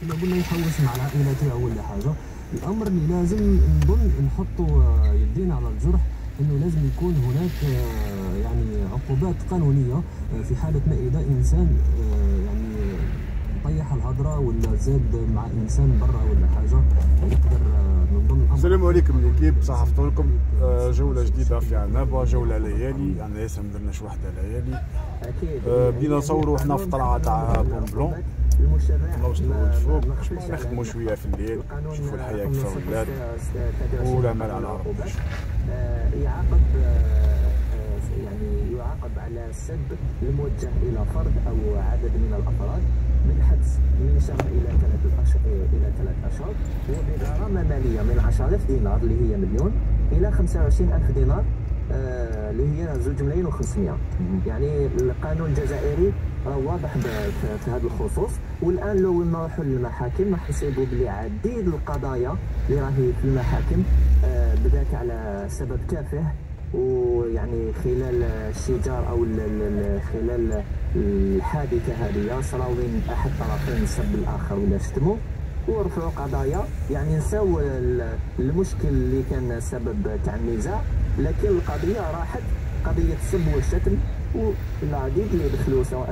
كما قلنا يحوس مع العائلة ولا حاجة. الأمر اللي لازم نظن نحطوا آه، يدينا على الجرح إنه لازم يكون هناك آه، يعني عقوبات قانونية آه، في حالة ما إذا إنسان يعني طيح الهضره ولا زاد مع إنسان برا ولا حاجة يقدر نظن السلام عليكم ليكيب صح لكم جولة جديدة في عنابة جولة ليالي. يعني لسه ما درناش واحدة ليالي. بدينا نصوروا إحنا في طلعه تاع بون بلون لفوق نخدموا شوية في الليل نشوفوا الحياة كيف ولات والعمل على ربي يعاقب يعني يعاقب على السب الموجه إلى فرد أو عدد من الأفراد بالحبس من شهر إلى ثلاث اشهر إلى ثلاث أشهر وبغرامه مالية من 10000 دينار اللي هي مليون إلى 25000 دينار. آه، اللي هي 2 ملايين و500 يعني القانون الجزائري واضح في هذا الخصوص. والآن لو نروحوا للمحاكم راح نصيبوا بلي عديد القضايا اللي راهي في المحاكم آه، بدات على سبب تافه. ويعني خلال الشجار أو خلال الحادثة هذه صراو بين أحد الطرفين سب الآخر ولا شتموا ورفعوا قضايا. يعني نساو المشكل اللي كان سبب تاع النزاع لكن القضية راحت. قضية السب والشتم. والعديد اللي دخلوا سواء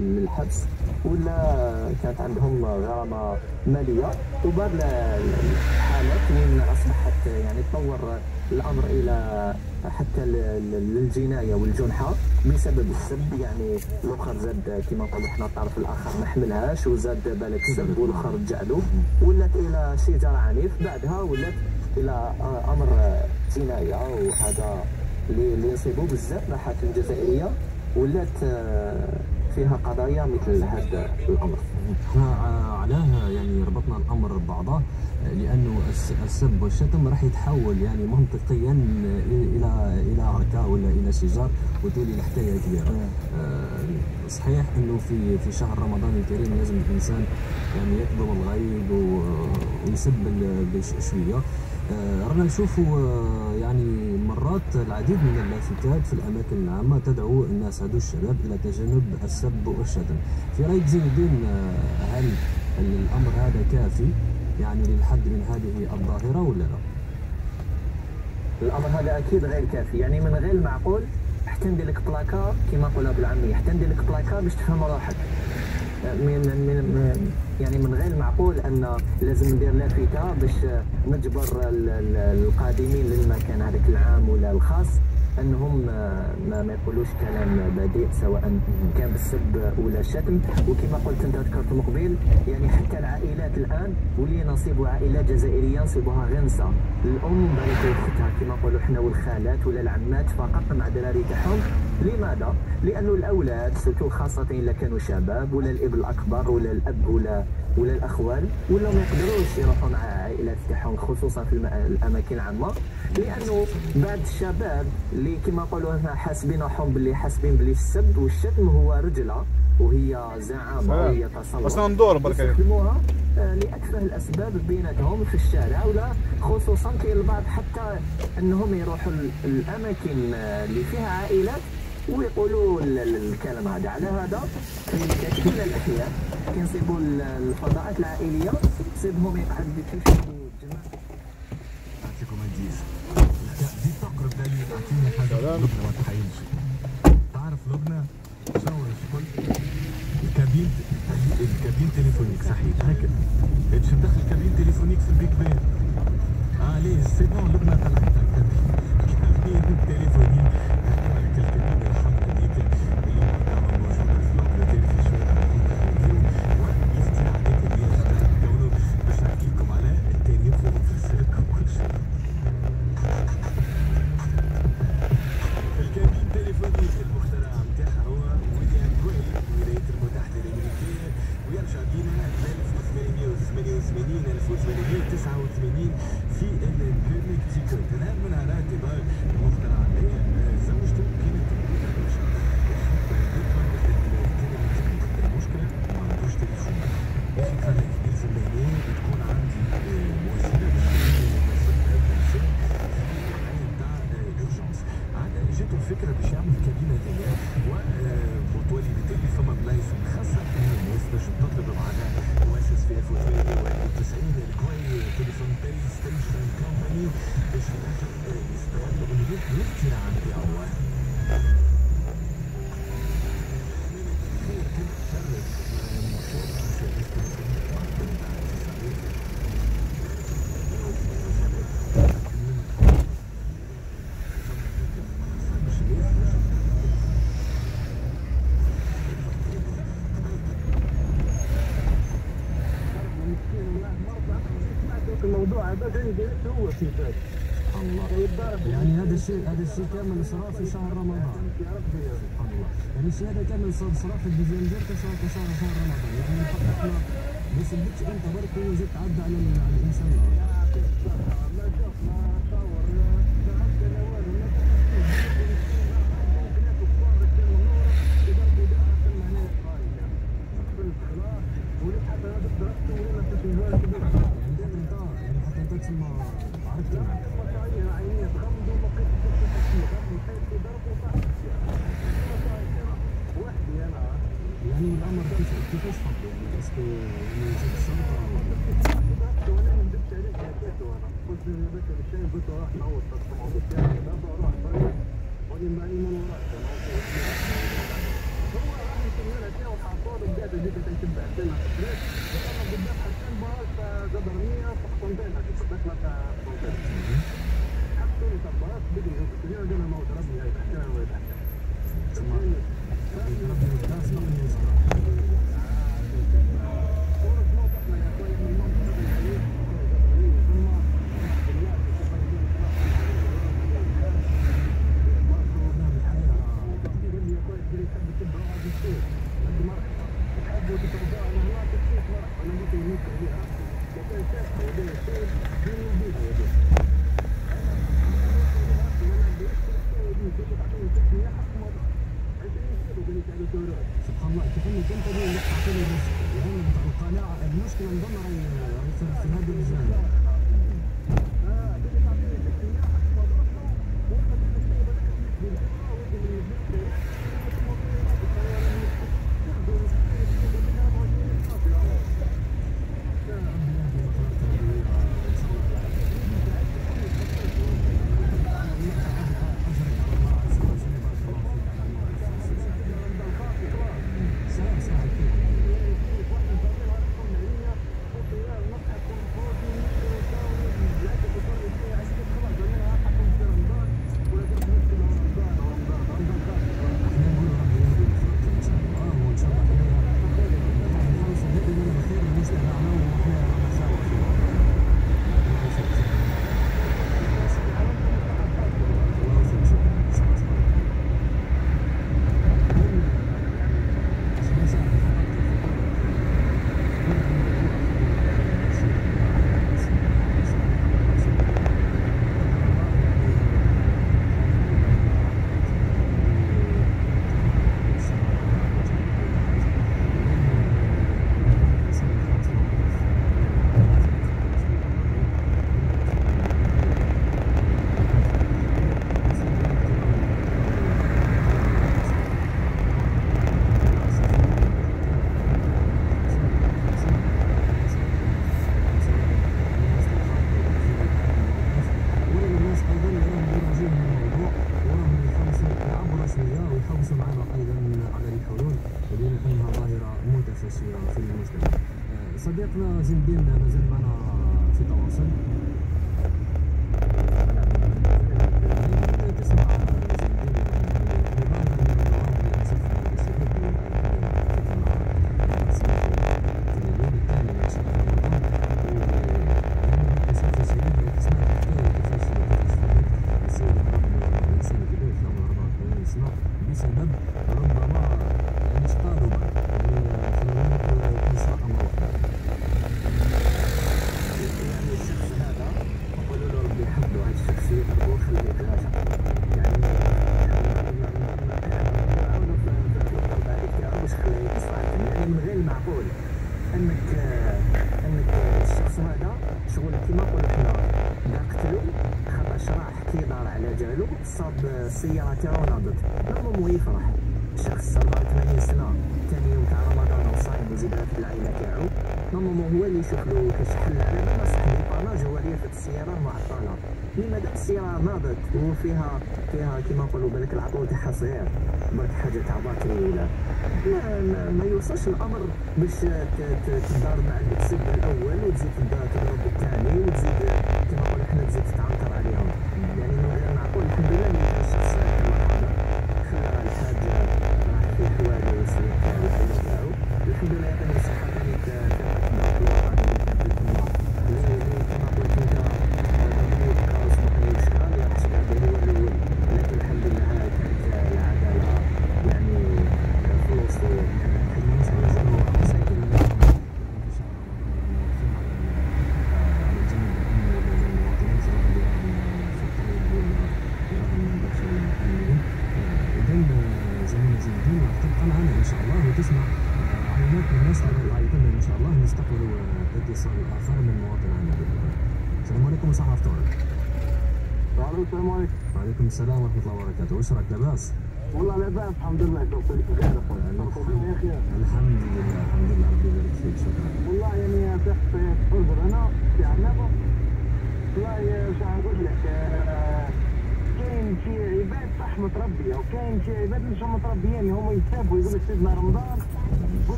للحبس ولا كانت عندهم غرامة مالية. وبعض الحالات وين أصبحت يعني تطور الأمر إلى حتى للجنايه والجنحة بسبب السب. يعني الأخر زاد كما نقولوا إحنا الطرف الآخر ما حملهاش وزاد بالك السب والاخر رجع له ولات إلى شجار عنيف بعدها ولات إلى أمر جناية وهذا اللي يصيبوا بزاف المحاكم الجزائريه ولات آه، فيها قضايا مثل هذا الأمر. إحنا علاه يعني ربطنا الأمر ببعضه لأنه السب والشتم راح يتحول يعني منطقيا إلى إلى عركه ولا إلى شجار وتولي الحكاية كبيره آه، صحيح إنه في في شهر رمضان الكريم لازم الإنسان يعني يكظم الغيظ ويسب شوية آه، رانا نشوفوا آه، يعني مرات العديد من اللافتات في الأماكن العامة تدعو الناس هذو الشباب إلى تجنب السب والشتم. في رأيك زين الدين آه، هل الأمر هذا كافي؟ يعني للحد من هذه الظاهرة ولا لا؟ الأمر هذا أكيد غير كافي. يعني من غير المعقول حتى ندير لك بلاكار كما نقولها بالعامية. حتى ندير لك بلاكار باش تفهم روحك. من من يعني من غير المعقول أن لازم ندير لافته باش نجبر القادمين للمكان هذاك العام ولا الخاص. أنهم ما, ما يقولوش كلام بذيء سواء كان بالسب ولا الشتم وكما قلت أنت ذكرت مقبل يعني حتى العائلات الآن ولي نصيب عائلات جزائرية نصيبها غير نساء الأم بالك اختها كما نقولوا إحنا والخالات ولا العمات فقط مع الدراري تاعهم. لماذا؟ لأنه الأولاد خاصة اذا كانوا شباب ولا الابن الأكبر ولا الأب ولا ولا الاخوال ولا ما يقدروش يروحوا مع العائلات تاعهم خصوصا في الأماكن العامة. لأنه بعض الشباب اللي كما نقولوا هنا حاسبين روحهم باللي حاسبين باللي السب والشتم هو رجلة وهي زعامة وهي تصور بس ندور برك يستخدموها آه، لاتفه الأسباب بيناتهم في الشارع ولا خصوصا كاين البعض حتى أنهم يروحوا الأماكن آه، اللي فيها عائلات ويقولوا الكلام هذا. على هذا في كثير من الاحيان كينصيبوا الفضاءات العائليه تصيبهم يقعد كيفاش لبنى ما تحيلش تعرف لبنى؟ شنو الكل. الكابين الكابين تليفونيك صحيح. هكا انت مدخل كابين تليفونيك في البيك بان آه ليه؟ سي بون لبنى طلعت كابين تليفونيك. كامل صرا في شهر رمضان. سبحان الله يعني الشهاده كامل صرا في الجزائر كشهر كشهر شهر رمضان. يعني فقط إحنا ما سبتش أنت برك هو زدت عدى على الإنسان. وفيها فيها كما نقولوا بالك العطو تاعها صغير برك حاجة تاع باكري ولا ما, ما, ما يوصلش الأمر باش تدار مع المكسب الأول وتزيد تدار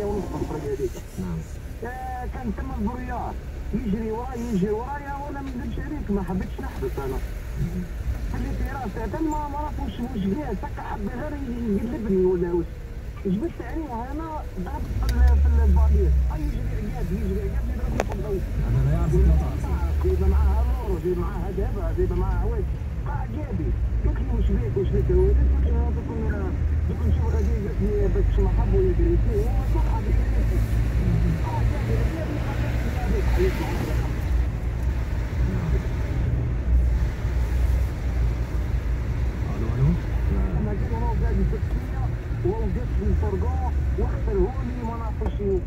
8 ونص الطريق هذيك آه، كان تما البريار يجري وراي يجري ورايا وأنا ما نكذبش عليك ما حبيتش نحبس أنا. خليت راسي. تما ما نعرف واش قال سكر حب غير يقلبني ولا جبت عليه أنا ضربت في ال- في البالير اي يجري عقاب يجري عقاب يضربني في الضوء. هذا لا تعرف جايبه معاها لورو جايبه معاها دابا جايبه معاها عوايد قاع جابي قلت له واش بيك واش بيك قلت له لي ووقف في شنو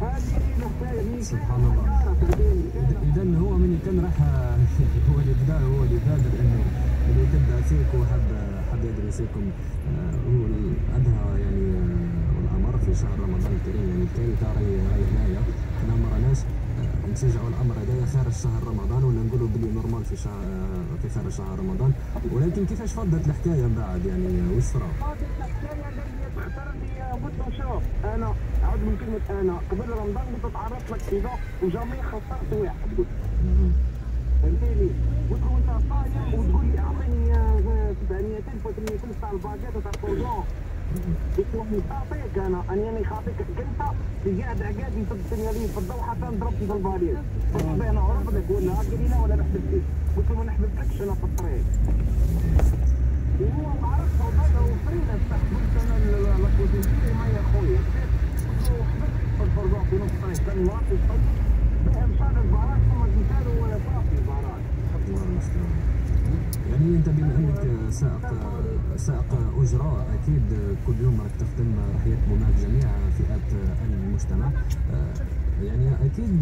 هذه الحكاية اللي سبحان الله. اذا هو من كان راح هو اللي بدا هو اللي بادر إنه انه يتبع فيك وحب حب يدرسكم آه، هو الأدهى يعني آه، والأمر في شهر رمضان الكريم. يعني الكارثه راهي راهي هنايا حنا ما راناش آه، نشجعوا الأمر هذايا خارج شهر رمضان ولا نقولوا بلي normal في شهر في خارج شهر رمضان. ولكن كيفاش فضت الحكاية بعد؟ يعني واش صرا؟ الحكاية اللي تختار لي قلت شوف أنا أعود من كلمة أنا. قبل رمضان قلت تعرضت لك كذا وجامي خسرت واحد. قلت فهمتيني قلت له أنت صايم وتقول لي آه، 700000 و800 تاع الباكيت وتاع الفوزون له مش اعطيك أنا أنا خاطيك انت اللي قاعد عقاد يصدني لي في الضوء حتى ضربت في الباريس قلت له أنا عرف لك ولا قال ولا نحبس فيك قلت له ما نحبسلكش أنا في الطريق وهو ما عرفش وبدا وفرينا استحملت أنا الكوزينتي ما يا خويا قلت له حبست في الفرقان في نص الطريق كان واقف بها مشان البارات ثم قلت ولا صافي البارات يعني أنت بما أنك سائق سائق أجرة أكيد كل يوم راك تخدم راح يركبوا معك جميع فئات المجتمع. يعني أكيد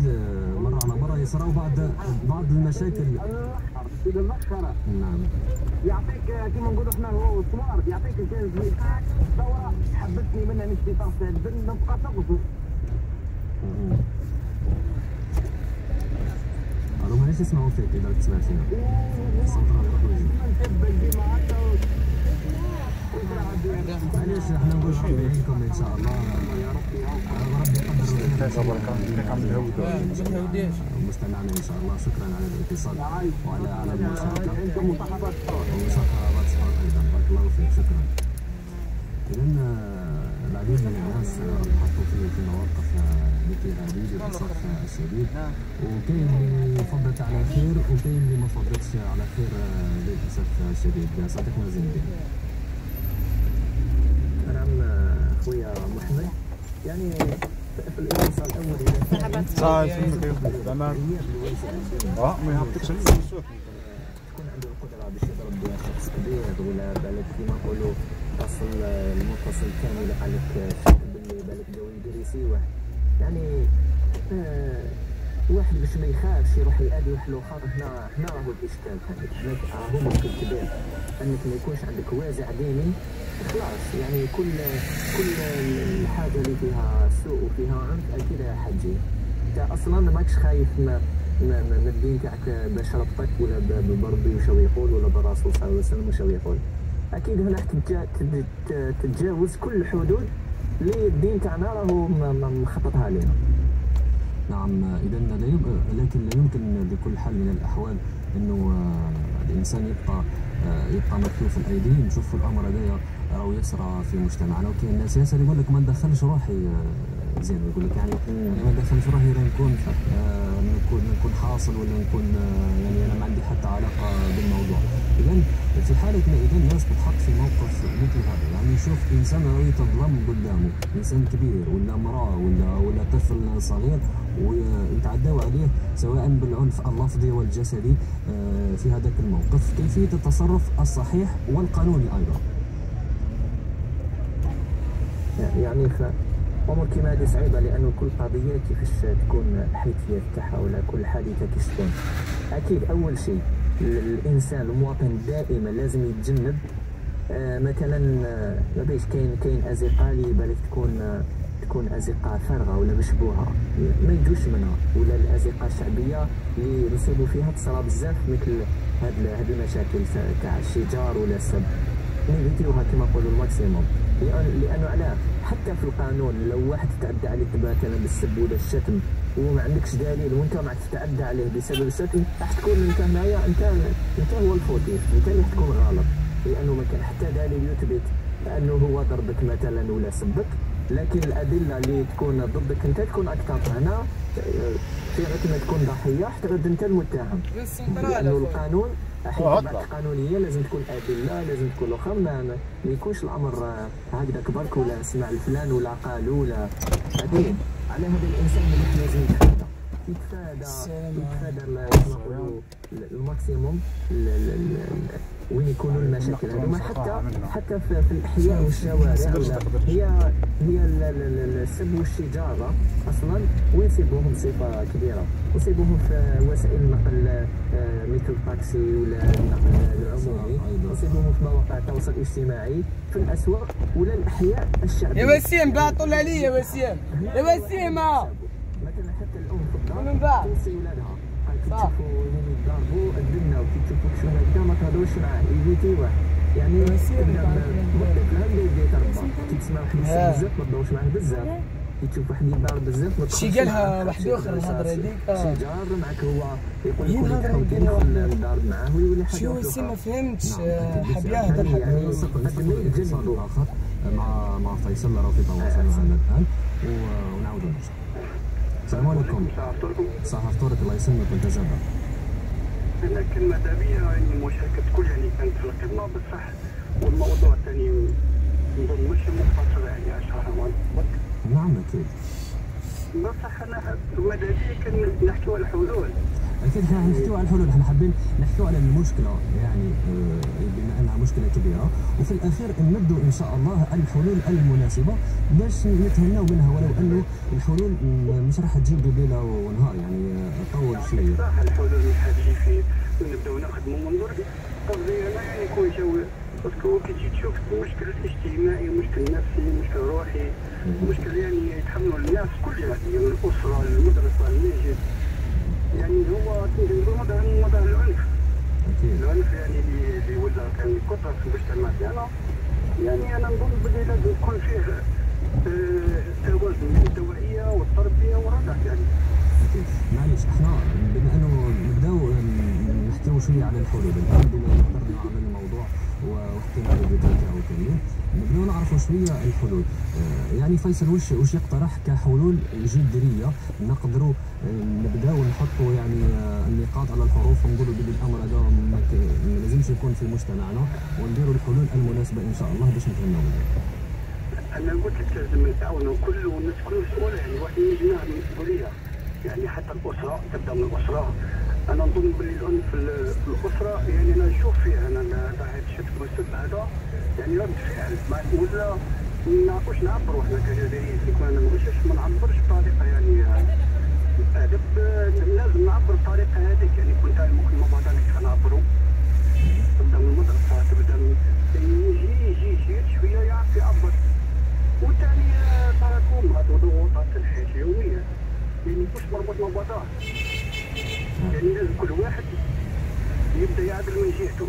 مرة على مرة يصراو بعض بعض المشاكل. نعم. يعطيك كما نقولوا إحنا هو سوار يعطيك كان زميلك دوره حبتني منها نشتي طاسه البن نبقى تغزو. ألو مانيش يسمعوا فيك اذا تسمع فينا معليش إن شاء الله. مستمعنا إن شاء الله. شكرا على الاتصال. وعلى على المشاركة. ومصاحبات صحاب أيضا. بارك الله فيك. شكرا. اذا العديد من الناس حطوا في مواقف الشديد وكاين اللي فضلت على خير وكاين اللي ما فضلتش على خير للاسف الشديد صديقنا زين الدين نعم خويا محمد يعني في الاتصال الأول صافي عليك الصوت تكون عنده القدره باش يضرب شخص كبير ولا بالك كيما نقولوا تصل المتصل كامل قال يعني آه واحد باش ما يخافش يروح يأذي واحد الآخر هنا هنا راهو الإشكال هذا راهو مشكل كبير أنك ما يكونش عندك وازع ديني. خلاص يعني كل كل الحاجة اللي فيها سوء وفيها عنف أكيد راح تجي. أنت أصلا ماكش خايف ما ما الدين تاعك باش ربطك ولا بربي وشو يقول ولا بالرسول صلى الله عليه وسلم وشو يقول. أكيد هنا تتجاوز كل الحدود اللي الدين تاعنا راهو مخططها لنا نعم اذا لا يمكن لكن لا يمكن بكل حال من الأحوال إنه آه، الإنسان يبقى آه، يبقى مكتوف الأيدي نشوف الأمر هذايا راهو يسرى في مجتمعنا. وكاين ناس ياسر يقول لك ما ندخلش روحي آه، زين يقول لك يعني ما ندخلش روحي نكون نكون نكون حاصل ولا نكون يعني أنا ما عندي حتى علاقة بالموضوع. اذا في حالة ما اذا الناس تتحط في موقف مثل هذا. يعني يشوف إنسان راهو يتظلم قدامه. إنسان كبير ولا امرأة ولا ولا طفل صغير ويتعدوا عليه سواء بالعنف اللفظي والجسدي آه، في هذاك الموقف. كيفية التصرف الصحيح والقانوني أيضا. يعني ف امور كيما هذه صعيبه لأنه كل قضية كيفاش تكون الحيثيه تاعها ولا كل حادثة كيفاش تكون. أكيد أول شيء الإنسان المواطن دائما لازم يتجنب. آه مثلا آه، ما بيش كاين كاين ازقه اللي بالك تكون آه تكون ازقه فارغة ولا مشبوهة. ما يجوش منها. ولا الازقه الشعبية اللي نصيبوا فيها تصرى بزاف مثل هاد المشاكل تاع الشجار ولا السب. نيفيتيوها كما نقولوا ال maximum. لأنه علاه حتى في القانون لو واحد تعدى عليك مثلا بالسب ولا الشتم وما عندكش دليل وأنت معك تتعدى عليه بسبب الشتم راح تكون أنت هنايا انت أنت هو الفوتيف أنت اللي تكون غلط لأنه ما كان حتى دليل يثبت أنه هو ضربك مثلا ولا سبك. لكن الأدلة اللي تكون ضدك أنت تكون أكثر هنا في ما تكون ضحية حتعود أنت المتهم. لأنه القانون حيث قانونيه لازم تكون أدلة لازم تكون أخرى ما, ما يكونش الأمر هكذا برك ولا سمع الفلان ولا قالوا ولا أكيد على هذا الإنسان اللي لازم يتفادى يتفادى يتفادى الماكسيموم وين يكونوا المشاكل هذوما حتى حتى في, في الاحياء والشوارع هي هي السب والشجاره أصلا وين يصيبوهم بصفة كبيرة. يصيبوهم في وسائل النقل آه، مثل الطاكسي ولا النقل العمومي يصيبوهم في مواقع التواصل الاجتماعي. في الأسواق ولا الأحياء الشعبية. يا وسيم بعطوا لي يا وسيم. يا وسيم مثلا حتى الأم في الدار توصي ولادها. كيتشوفوا يعني يضربوا وكيتشوفوا شنو هكذا ما تهضروش معاه ايفيتي واحد يعني الطفل هذا يبدا يتربى كيتسمع واحد بزاف ما تضوش معاه بزاف كيتشوف واحد يضرب بزاف ما شي قالها واحد اخر الهضره هذيك شي جار معك هو يقول لك وليد كيدخل يضرب معاه ويولي حاجة شو سي ما فهمتش ما يتجنبوا اخر مع مع فيصل راه في تواصل معنا الان ونعاودوا السلام عليكم صح فطورك الله يسلمك وانت زابا أنا كلمة دابيه يعني مشاركه كل يعني كانت في الخدمه بصح والموضوع الثاني نظن ماشي مقتصر يعني اشهر نعم أكيد. بصح أنا بيا كان نحكيو على الحلول. أكيد إحنا نحكيو على الحلول. إحنا حابين نحكيو على المشكلة يعني آه، بما انها مشكلة كبيرة. وفي الأخير نبدو إن شاء الله الحلول المناسبة باش نتهناو منها ولو أنه الحلول مش راح تجي بليله ونهار يعني آه، طول شوية صح الحلول مش حتجي في نبداو نخدموا منظور. قصدي أنا يعني كون جو parce que كي تجي تشوف المشكل الاجتماعي المشكل النفسي المشكل الروحي المشكل يعني يتحملوا الناس كلها يعني الأسرة المدرسة المسجد يعني هو مثلا مثلا العنف. العنف يعني اللي ولا كان كثر في المجتمع ديالنا يعني أنا نظن بلي لازم يكون فيه آه، توازن بين التوعية والتربية والردع يعني. معليش إحنا بما انه نبداو نحكيو شوية على الحلول. الان بما اخترنا واحتمال تاعو كاملين نبداو نعرفوا شوية الحلول. آه، يعني فيصل وش وش يقترح كحلول جذرية؟ نقدروا آه، نبداو نحطوا يعني آه، النقاط على الحروف ونقولوا بلي الأمر هذا ما لازمش يكون في مجتمعنا. ونديروا الحلول المناسبة إن شاء الله باش نتهناو. أنا قلت لك لازم نتعاونوا كل والناس كل مسؤوله يعني واحد يجي المسؤوليه يعني حتى الأسرة تبدأ من الأسرة. أنا نظن باللي العنف في الأسرة يعني أنا نشوف فيه أنا هذا الشتم والسب هذا يعني رد فعل. ولا ما نعرفوش نعبروا إحنا كجزائريين. أنا ما نعبرش بطريقة يعني أدب لازم نعبر بالطريقة هذيك. يعني كنت ممكن ما بعد نعبروا. تبدأ من المدرسة تبدأ من يجي يجي يجي شوية يعرف يعبر. والثاني تراكم هذو ضغوطات الحياة اليومية. يعني مش مربوط مع بعضها. يعني لازم كل واحد يبدا يعدل من جهته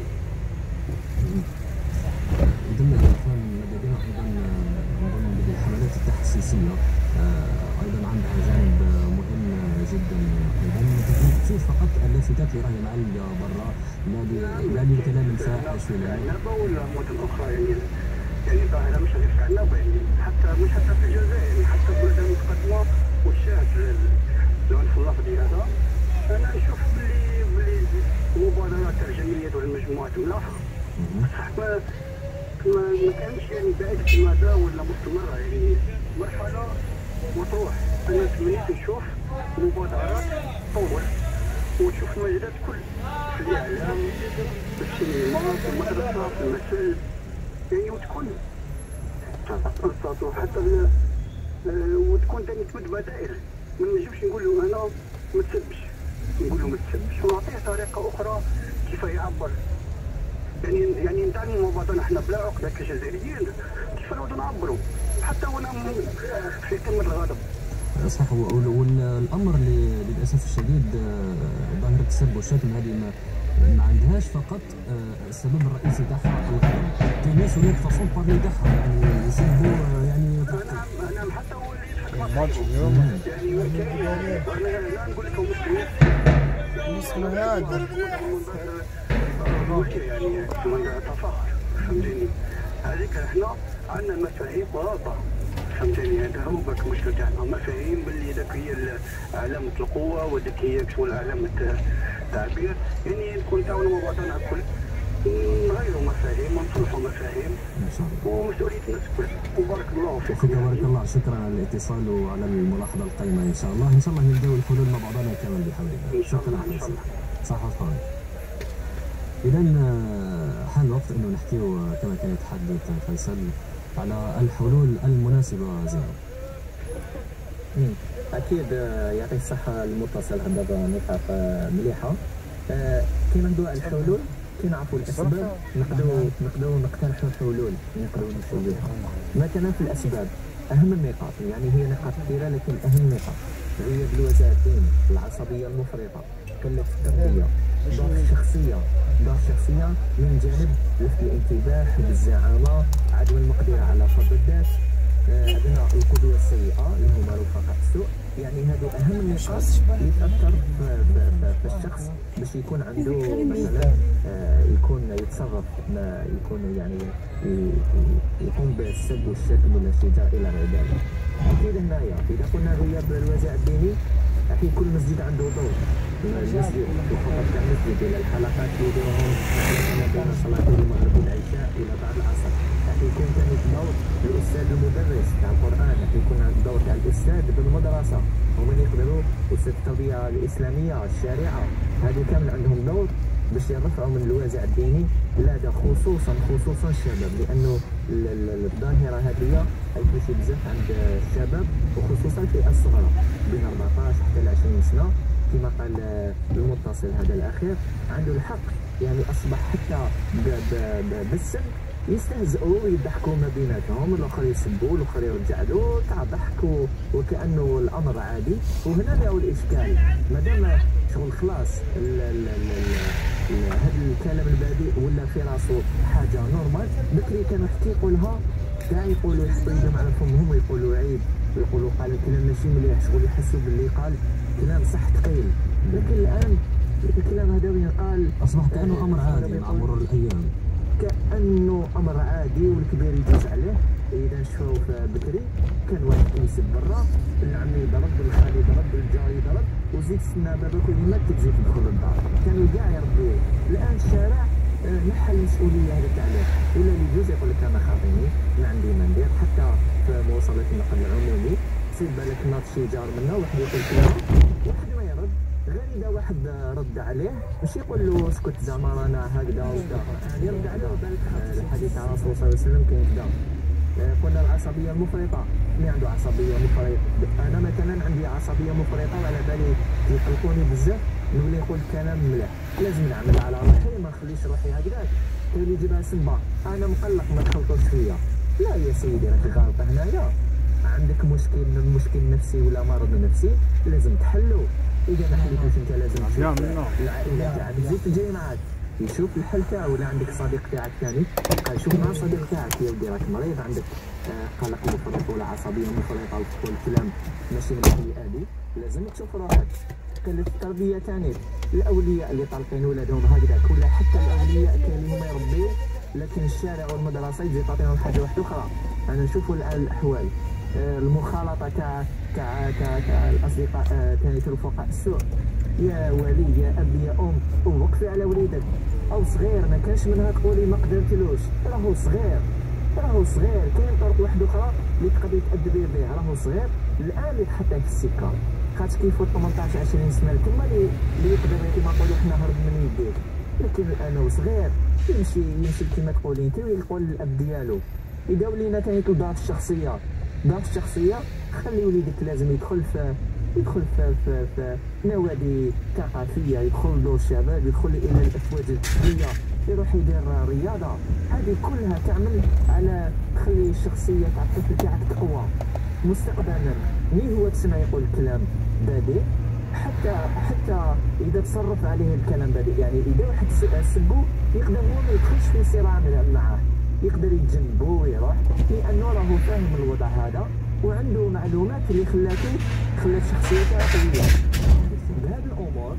ضمن أيضا نظن بالحملات التاسيسيه أيضا عندها جانب مهم جدا أيضا تشوف فقط اللافتات اللي راهي معلقه برا لا لا للكلام الفاحش ولا ولا مدن أخرى يعني يعني ظاهره مش غير في عنابه يعني حتى مش حتى في الجزائر يعني حتى بلدان متقدمه والشاهد العنف اللفظي هذا أنا نشوف بلي بلي مبادرات الجمعيات والمجموعات ملاحه بصح ما ما كانش يعني بعيد المدى ولا مستمره يعني مرحله وتروح أنا تمنيت نشوف مبادرات تطور وتشوف المجالات كل في الاعلام في السينما في المدرسة في المساجد يعني وتكون وحتى وتكون ثاني تمد بدائل. ما نجمش نقول أنا ما تسبش. نقول له ما تسبش ونعطيه طريقه أخرى كيف يعبر يعني يعني نتعلموا مع بعضنا إحنا بلا عقده كجزائريين كيف نعودوا نعبروا حتى وأنا في قمه الغضب صح والامر اللي للاسف الشديد آه، ظاهره السب والشتم هذه ما ما عندهاش فقط آه، السبب الرئيسي تاعها الغضب كاين ناس هناك فاصون بارلي تاعها يعني يسبوا آه، يعني نعم نعم حتى هو اللي يضحك يعني يعني لا نقول لكم مسلم هذا يعني فهمتني عندنا مفاهيم غلطه فهمتني هذا هو برك المشكل تاعنا مفاهيم باللي ذاك هي علامه القوه وذاك هي شغل علامه التعبير يعني نكون نتعاونوا مع بعضنا الكل نغيروا مفاهيم ونصلحوا مفاهيم ومسؤوليه الناس الكل وبارك الله فيكم بارك الله شكرا على الاتصال وعلى الملاحظة القيمة إن شاء الله. إن شاء الله نلقاو الحلول مع بعضنا كمان بحول الله. شكرا على صحة خويا اذا آه، حان الوقت إنه نحكيو آه، كما كان يتحدث فيصل على الحلول المناسبة زينب أكيد آه، يعطي الصحة المتصل هذا نقاط مليحة. كاين عنده الحلول؟ نعرفوا الأسباب نقدروا نقدروا نقترحوا حلول نقدروا نمشوا بها مثلا في الأسباب أهم النقاط يعني هي نقاط كثيره لكن أهم نقاط. غياب الوسائل العصبية المفرطة قلة التربيه ضعف الشخصيه ضعف الشخصيه من جانب لفت الانتباه بالزعامة عدم المقدرة على فرض الذات عندنا القدوة السيئة اللي هما رفقاء السوء يعني هذه أهم النقاط اللي تاثر في الشخص باش يكون عنده مثلا آه، يكون يتصرف ما يكون يعني يقوم بالسب والشتم ولا الشجار إلى غير ذلك. أكيد هنايا إذا قلنا غياب الوازع الديني أكيد كل مسجد عنده دور. المسجد الخطب تاع المسجد إلى الحلقات اللي يديروهم بين صلاة المغرب والعشاء إلى بعد العصر. يكون ثاني دور الاستاذ المدرس تاع القرآن يكون عنده دور تاع الأستاذ بالمدرسة. هما يقدروا أستاذ التربيه الإسلامية الشريعه هذو كامل عندهم دور. باش يرفعوا من الوازع الديني لا خصوصا خصوصا الشباب. لأنه الظاهرة هذه تمشي بزاف عند الشباب وخصوصا في الصغرى. بين 14 حتى ل 20 سنة كما قال المتصل هذا الأخير. عنده الحق يعني أصبح حتى بالسن يستهزئوا ويضحكوا ما بيناتهم الآخر يسبوا الآخر يرجع له تاع ضحك وكأنه الأمر عادي. وهنا جاء الإشكال. ما دام شغل خلاص هذا الكلام البذيء ولا في راسو حاجة نورمال بكري كانوا حتى يقولها كاع يقولوا يحطوا يدهم على فمهم ويقولوا عيب. ويقولوا قال الكلام ماشي مليح شغل يحسوا باللي قال. كلام صح ثقيل لكن الآن الكلام هذا وين قال؟ أصبح كأنه أمر عادي مع مرور الأيام. كأنه أمر عادي والكبير يجوز عليه. إذا في بكري كان واحد كيسب برا العم يضرب الخالي يضرب الجار يضرب وزيد تسنى باباك ما تزيد تدخل للدار. كانوا كاع يربيوه الآن الشارع آه، نحى المسؤوليه هذيك عليه ولا اللي يجوز يقول لك أنا خاطيني ما عندي ما ندير. حتى في مواصلات النقل العمومي تصيب بالك ناض شي جار منا واحد يقول واحد غير اذا واحد رد عليه ماشي يقول له اسكت زعما رانا هكذا وكذا يرد عليه بالك الحديث عن الرسول صلى الله عليه وسلم كاين كذا قلنا العصبية المفرطه مين عنده عصبية مفرطة؟ أنا مثلا عندي عصبية مفرطة وعلى بالي يقلقوني بزاف نولي نقول كلام مليح لازم نعمل على روحي ما نخليش روحي هكذاك كاين يجيبها سبه أنا مقلق ما تخلطوش فيا لا يا سيدي راك غالطه هنايا. عندك مشكل مشكل نفسي ولا مرض نفسي لازم تحلو. حليتوش أنت لازم العائلة تاعك معاك يشوف الحل تاعو. ولا عندك صديق تاعك ثاني. قال شوف مع صديق تاعك. يا ودي راك مريض. عندك آه، قلق مفرط ولا عصبية مفرطه وتقول كلام ماشي من هذه لازم تشوف روحك. كانت التربيه ثاني الأولياء اللي طالقين ولادهم هكذاك ولا حتى الأولياء كاين اللي ما يربيو لكن الشارع والمدرسة يجي تعطيهم حاجة واحدة أخرى. أنا نشوفوا الان الأحوال. المخالطة تاع تاع تاع تاع الاصدقاء ثاني رفقاء السوء يا ولي يا اب يا أم. وقفي على وليدك. أو صغير ما كانش منها تقولي ما قدرتلوش. راهو صغير. راهو صغير. كاين طرق واحدة أخرى اللي تقدري تادبي به راهو صغير. الآن اللي تحطيه في السكة. خاطر كيفوت 18 20 سنة. كما اللي يقدر كيما نقولوا حنا هرب من يديك لكن الآن صغير. يمشي يمشي كما تقولين انت يقول للاب ديالو. إذا ولينا الضعف الشخصية. ضعف الشخصيه خلي وليدك لازم يدخل في يدخل في, في, في نوادي ثقافية يدخل دور الشباب يدخل إلى الأفواج الفكريه يروح يدير رياضة. هذه كلها تعمل على تخلي الشخصية تاع الطفل تاعك تقوى مستقبلا مين هو تسمع يقول كلام بادئ؟ حتى حتى إذا تصرف عليه الكلام بادئ. يعني إذا واحد سبو يقدر هو ما يدخلش في صراع معاه يقدر يتجنبو ويروح. لأنه راهو فاهم الوضع هذا وعنده معلومات اللي خلاته خلات شخصيته قوية. بهذه الأمور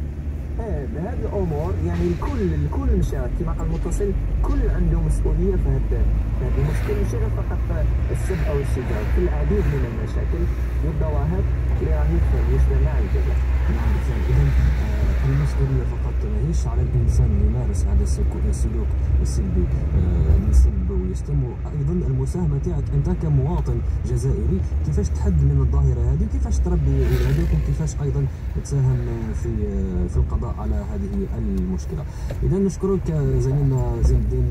آه بهذه الأمور يعني الكل الكل مشى كما قال المتصل كل عنده مسؤولية في هذا هذا المشكل ماشي غير فقط السب أو الشجار في العديد من المشاكل والظواهر اللي راهي في المجتمع الجزائري اذا آه، المسؤولية فقط ماهيش على الإنسان يمارس هذا السلوك السلبي آه، يسب ويشتم أيضا المساهمة تاعك أنت كمواطن جزائري. كيفاش تحد من الظاهرة هذه؟ كيفاش تربي ولادك وكيفاش أيضا تساهم في آه، في القضاء على هذه المشكلة؟ اذا نشكرك زميلنا زين الدين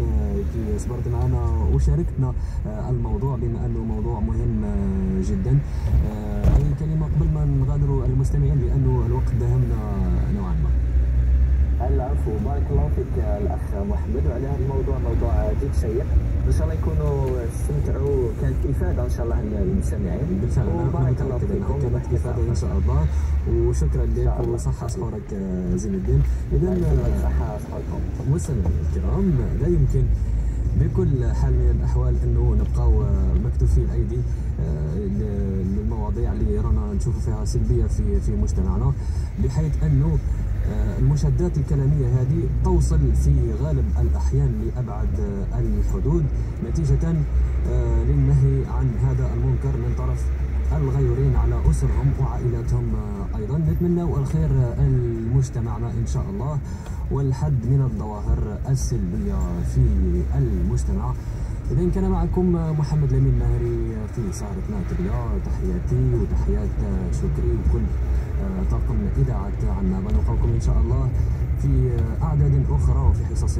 كي صبرت معنا وشاركتنا الموضوع بما أنه موضوع مهم جدا. أي كلمة قبل ما نغادروا المستمعين لأنه الوقت داهمنا نوعا ما. العفو بارك الله فيك الأخ محمد. وعلى هذا الموضوع موضوع جد شيق إن شاء الله يكونوا استمتعوا كانت افاده إن شاء الله للمستمعين بالفعل وبارك الله فيكم. كانت افاده إن شاء الله. وشكرا لك وصحة صحورك زين الدين. اذا صحة صحوركم مستمعينا الكرام لا يمكن بكل حال من الأحوال أنه نبقاو مكتوفي الايدي للمواضيع اللي رانا نشوفوا فيها سلبية في في مجتمعنا بحيث أنه آه، المشادات الكلامية هذه توصل في غالب الأحيان لأبعد الحدود نتيجة آه، للنهي عن هذا المنكر من طرف الغيورين على أسرهم وعائلاتهم آه، أيضا. نتمنى الخير لمجتمعنا إن شاء الله والحد من الظواهر السلبية في المجتمع. إذا كان معكم محمد لمين ماهري في سهرتنا تبيا تحياتي وتحيات شكري كل طاقم إذاعة عنابة نلقاكم إن شاء الله في أعداد أخرى وفي حصص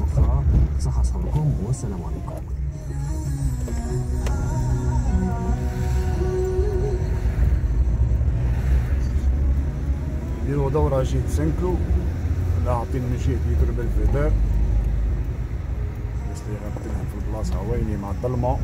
أخرى. صحة صحبكم والسلام عليكم. نديرو دورة جيت سنكلو لا عطين من جهة يضرب الفيدار غابطينهم في البلاصة ويني مع الظلمة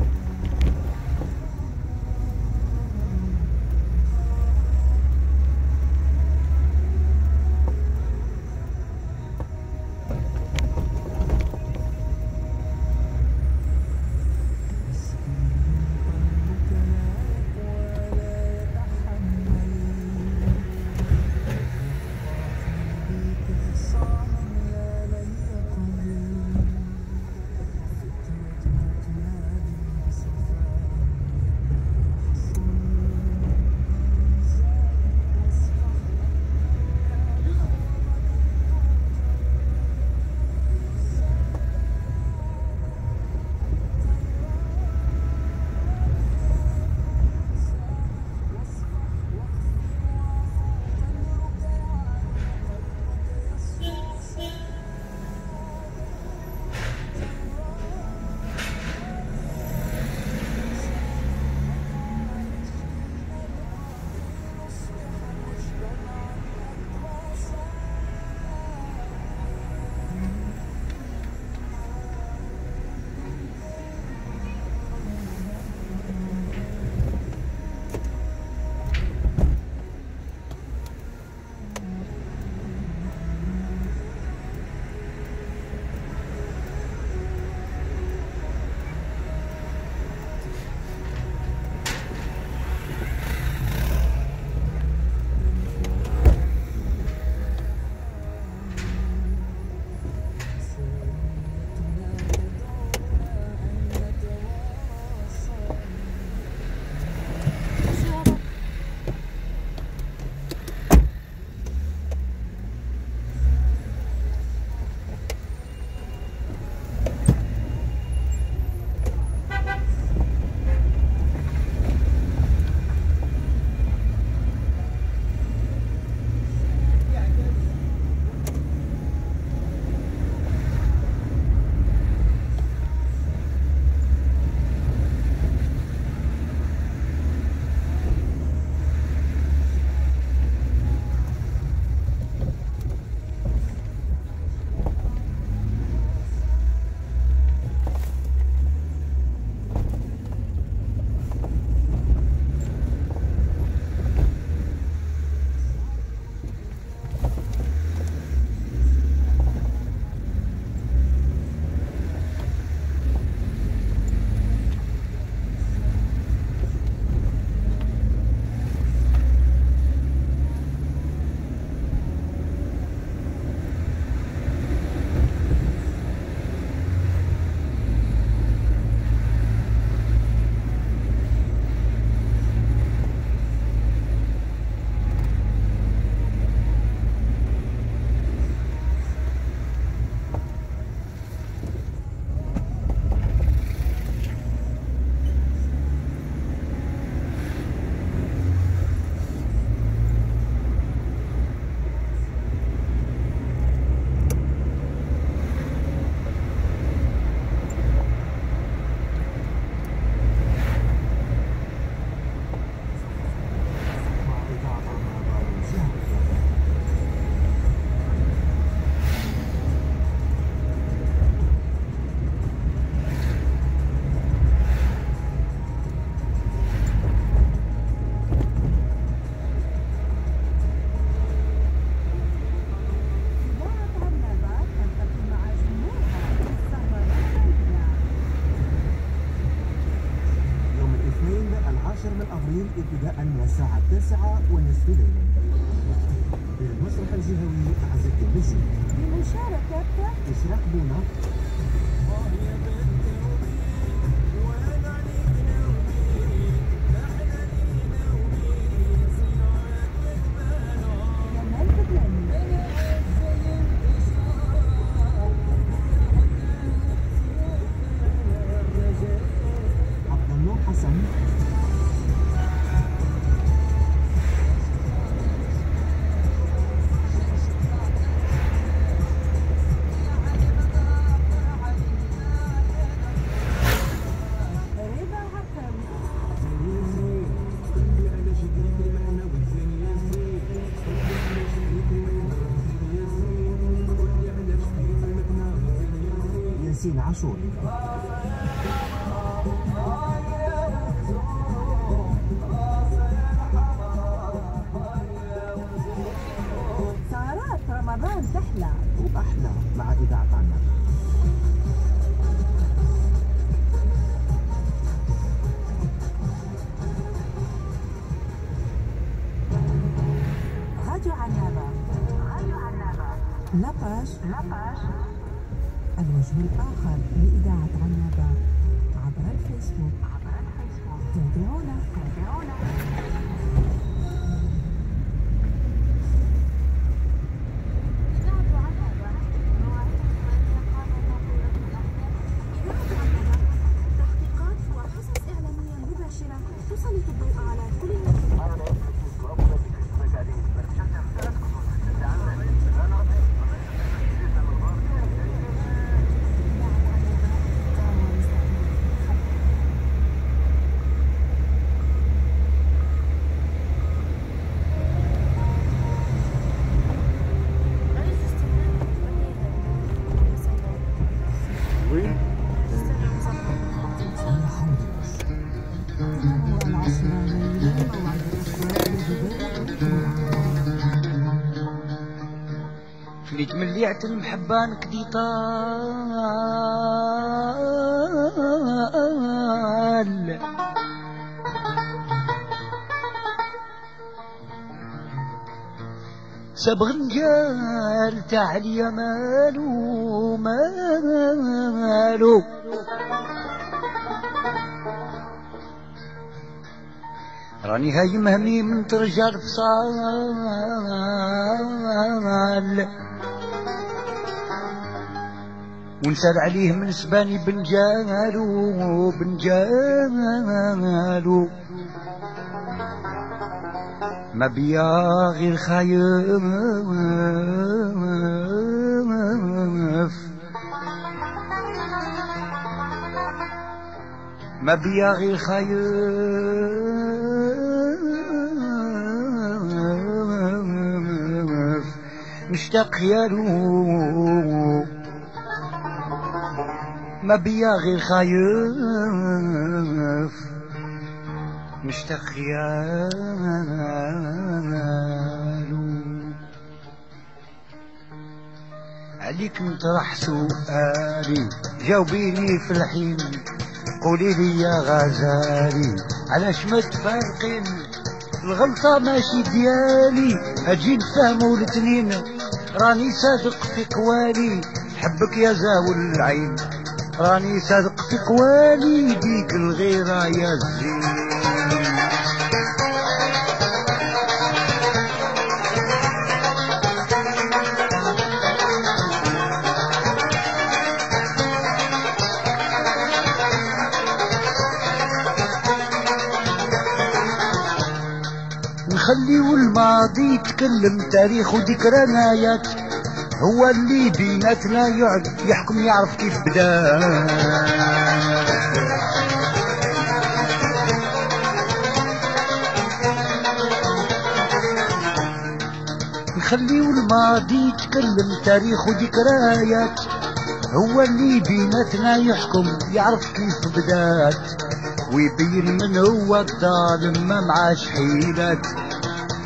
다수였 니？ فليت من ليعة المحبة نكدي طال سبغ نجال تاع ليا مالو مالو. راني هاي مهمي من ترجع الفصال. ونسال عليه من سباني بن جالو بن جالو. ما بيا غير خايف ما بيا غير خايف مشتاق يالو ما بيا غير خايف. مشتاق يالو عليك نطرح سؤالي. جاوبيني في الحين. قولي لي يا غزالي. علاش ما تفارقين؟ الغلطة ماشي ديالي. أجي نفهمو الاثنين راني صادق في قوالي. حبك يا زاول العين. راني صادق في قوالي بيك الغيرة يا الزين نخليو الماضي يتكلم تاريخ وذكريات هو اللي بيناتنا يقعد يحكم يعرف كيف بدا. نخليو الماضي يتكلم تاريخ وذكريات هو اللي بيناتنا يحكم يعرف كيف بدات. ويبين من هو الظالم ما معاش حيلات.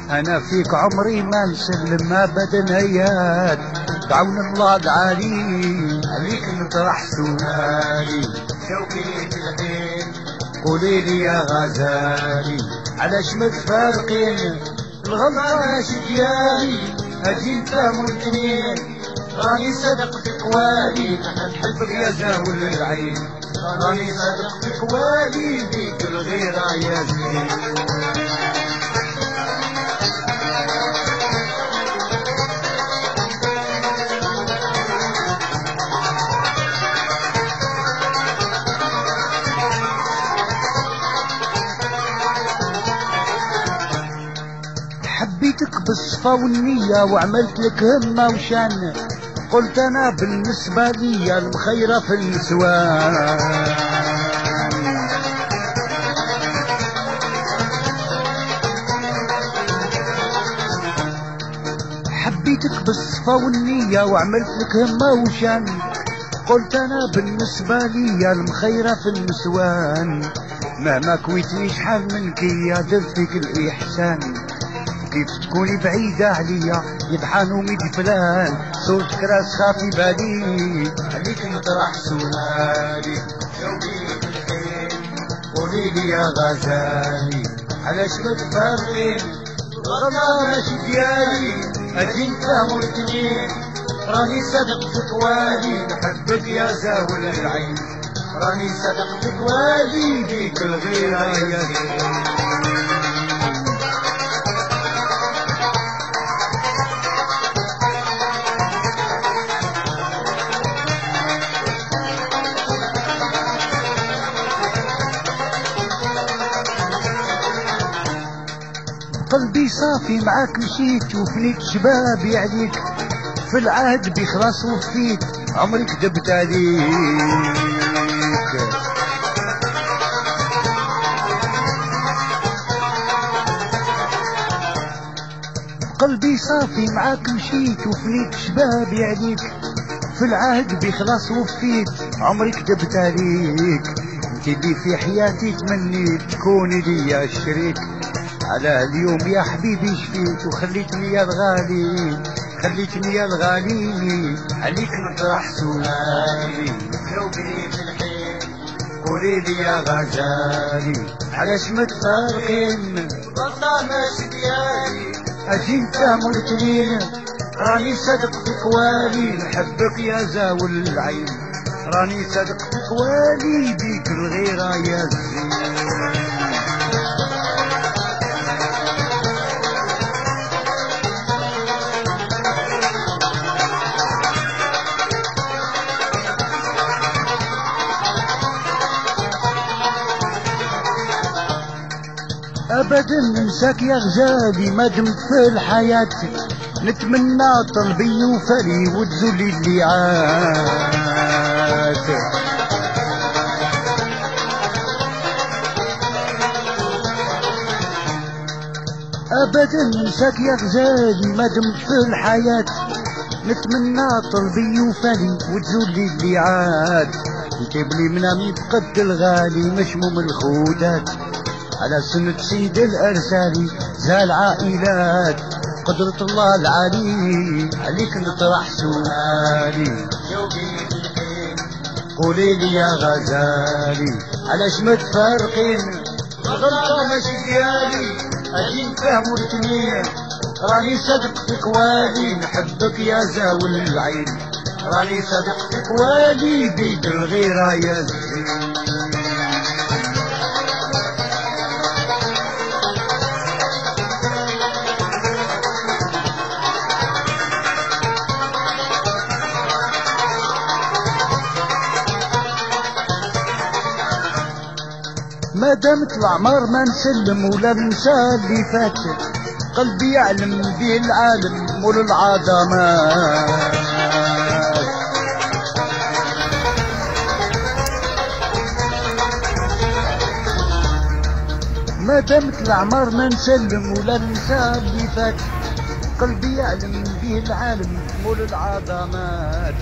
أنا فيك عمري ما نسلم ابدا هيات بعون الله تعالي عليك نطرح سؤالي شوقي الغيب قولي لي يا غزالي. علاش متفارقين الغلطة ماشي ديالي أجي نفهمو الاثنين راني صادق في قوالي. نحبك يا زاول العين. راني صادق في قوالي. بيك الغيرة يا زين بالصفا والنية وعملت لك همة وشان. قلت أنا بالنسبة لي المخيرة في النسوان حبيتك بالصفا والنية وعملت لك همة وشان. قلت أنا بالنسبة لي المخيرة في النسوان. مهما كويتني شحال منك يا درت فيك الإحسان. كيف تكوني بعيدة عليا يبحان وميدي فلان. صوتك راسخة في بالي عليك نطرح سؤالي. جاوبيني بالخير قولي لي يا غزالي علاش متفرقين غلطة ماشي ديالي أجي نفهمو الاثنين راني صادق في قوالي نحبك يا زاول العين. راني صادق في قوالي بيك الغيرة يا زين صافي معاك مشيت وفنيت شبابي عليك في العهد بيخلص وفيت عمري كذبت عليك قلبي صافي معاك مشيت وفنيت شبابي عليك في العهد بيخلص وفيت عمري كذبت عليك انت في حياتي تمنيت تكوني لي الشريك على اليوم يا حبيبي شفيت وخليتني يا الغالي خليتني يا الغالي. عليك نطرح سؤالي. جاوبني في الحين قولي لي يا غزالي علاش متفارقين والله ماشي ديالي أجي نفهمو الاثنين راني صادق في قوالي. نحبك يا زاول العين راني صادق في قوالي. بيك الغيرة يا زين. أبدا ننساك يا غزالي ما دمت في الحياة. نتمنى طلبي وفري وتزولي اللي عاد أبدا ننساك يا غزالي ما دمت في الحياة. نتمنى طلبي وفري وتزولي اللي عاد جيب لي منامي بقد الغالي مشموم الخودات. على سنة سيد الأرسالي زال عائلات قدرة الله العلي عليك نطرح سؤالي. قولي لي يا غزالي علاش متفارقين الغلطة ماشي ديالي أجي نفهمو الاثنين راني صادق في قوالي نحبك يا زاول العين. راني صادق في قوالي بيد الغيرة يا زين. ما دامت العمر ما نسلم ولا ننسى اللي فات. قلبي يعلم به العالم مول العظمات ما. دامت العمر ما نسلم ولا ننسى اللي فات. قلبي يعلم به العالم مول العظمات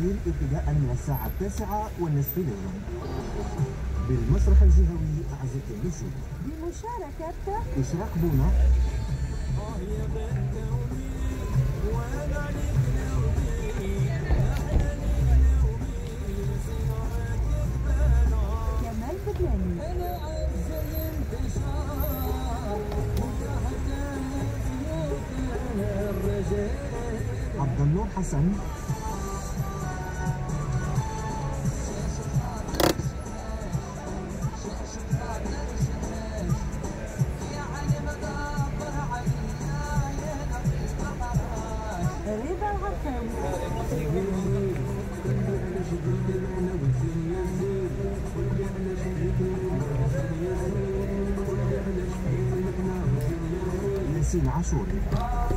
ابريل ابتداء من الساعة التاسعة والنصف ليلا. بالمسرح الجهوي أعزة النجوم. بمشاركة إشراق بونا. كمال بدلاني عبد النور حسن. 最拿手的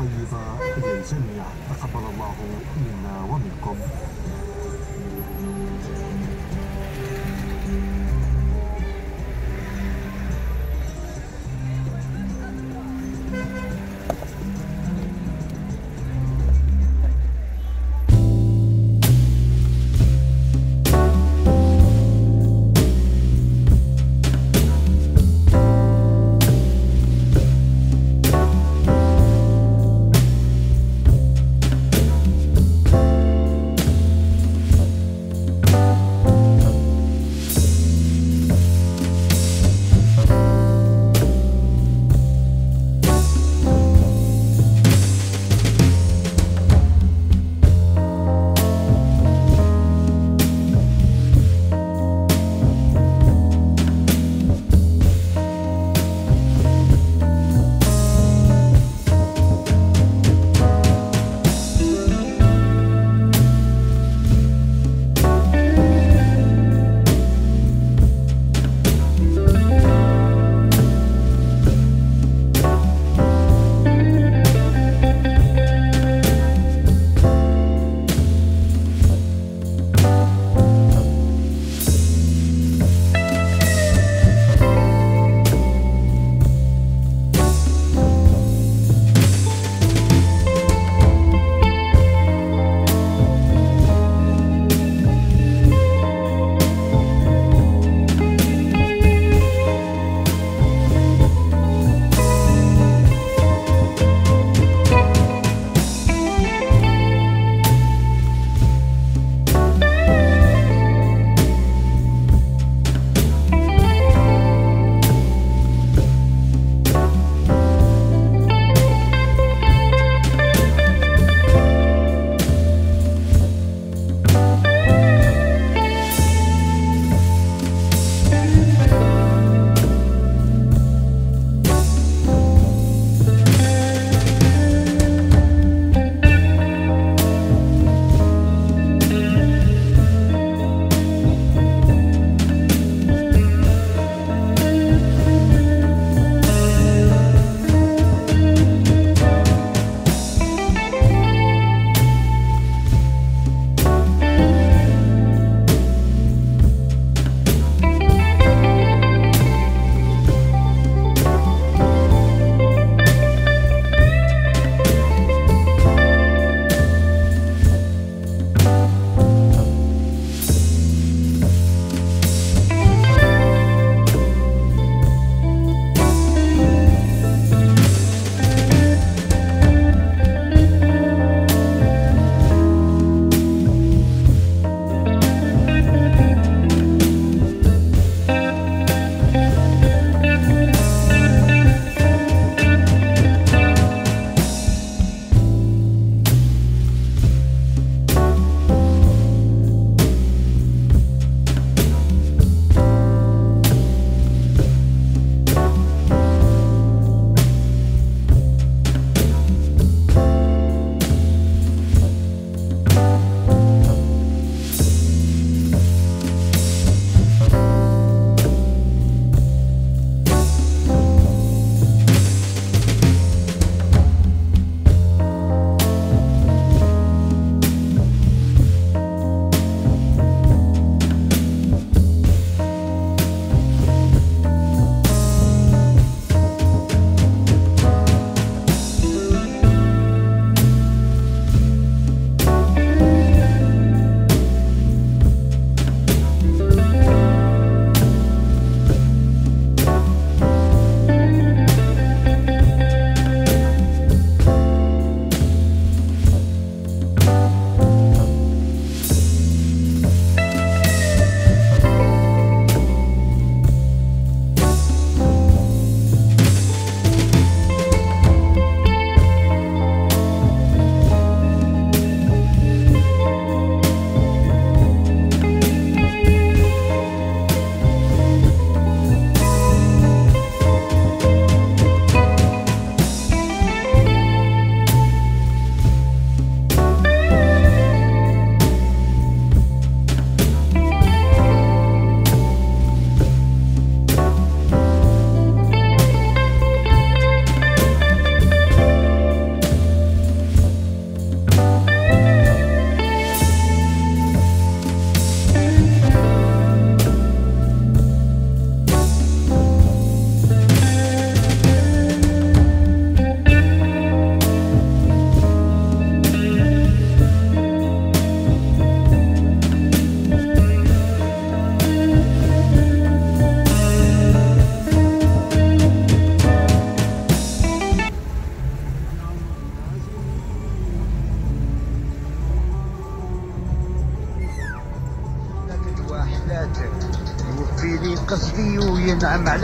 نتمنى سهرة طيبة للجميع تقبل الله منا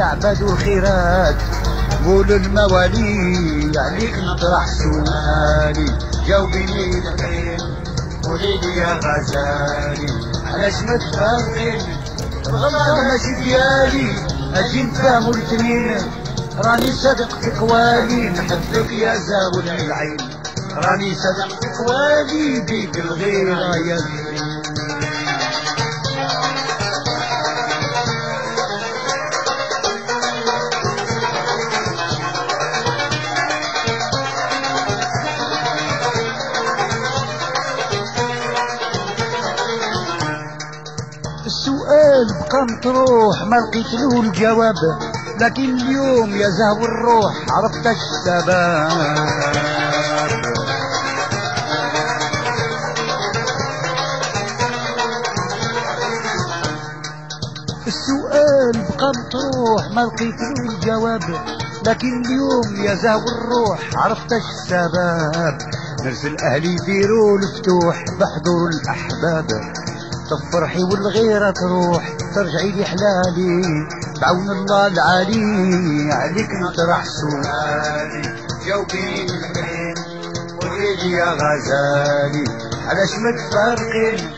وينعم على عباد الخيرات. قول الموالي عليك نطرح سؤالي. جاوبيني الحين قولي لي يا غزالي. علاش ما تفرقين الغلطة ماشي ديالي أجي نتفاهموا الاثنين راني صادق في قوالي. نحبك يا زاول العين راني صادق في قوالي. بيك الغيرة يا زين مطروح ما لقيت له الجواب لكن اليوم يا زهو الروح عرفت السبب السؤال بقى مطروح ما لقيت له الجواب لكن اليوم يا زهو الروح عرفت السبب نرسل أهلي يديروا الفتوح بحضور الأحباب. تفرحي والغيرة تروح ترجعي لي حلالي بعون الله العالي عليك نطرح سؤالي جاوبيني الحين قولي لي يا غزالي. علاش ما تفارقين؟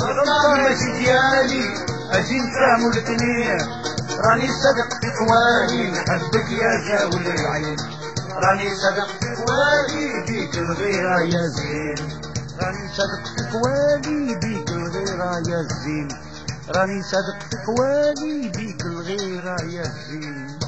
الغلطة ماشي ديالي. أجي نفهموا الاثنين راني صدق في قوالي نحبك يا جاول العين راني صدق في قوالي بيك الغيرة يا زين. راني صادق في قوالي بيك الغيرة يا زين. راني صادق في قوالي بيك الغيرة يا زين.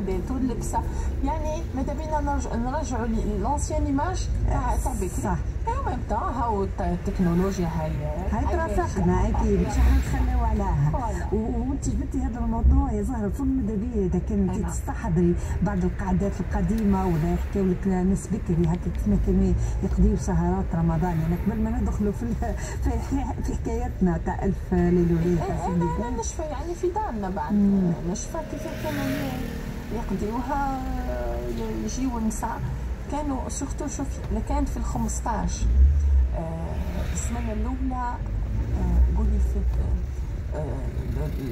والعادات واللبسة يعني ماذا بينا نرجع نرجعوا لونسيان ايماج تاع تاع بكري صح. même temps هاو الت- التكنولوجيا هاي هاي ترافقنا. أكيد مش حنتخلوا عليها وانت جبتي هذا الموضوع يا زهره الفيلم ماذا بيا اذا أي نعم. تستحضري بعض القعدات القديمه ولا يحكيو لك ناس بكري هكا كيف ما كانوا يقضيو سهرات رمضان يعني قبل ما ندخلوا في في, في, حكاياتنا تاع الف ليله وليله أنا. نشفى يعني في دارنا بعد. نشفى كيف كانوا يقضيوها ي- يجيو النساء كانوا surtout شوفي اللي كانت في ال 15 آه، السمانة الأولى آه، قولي في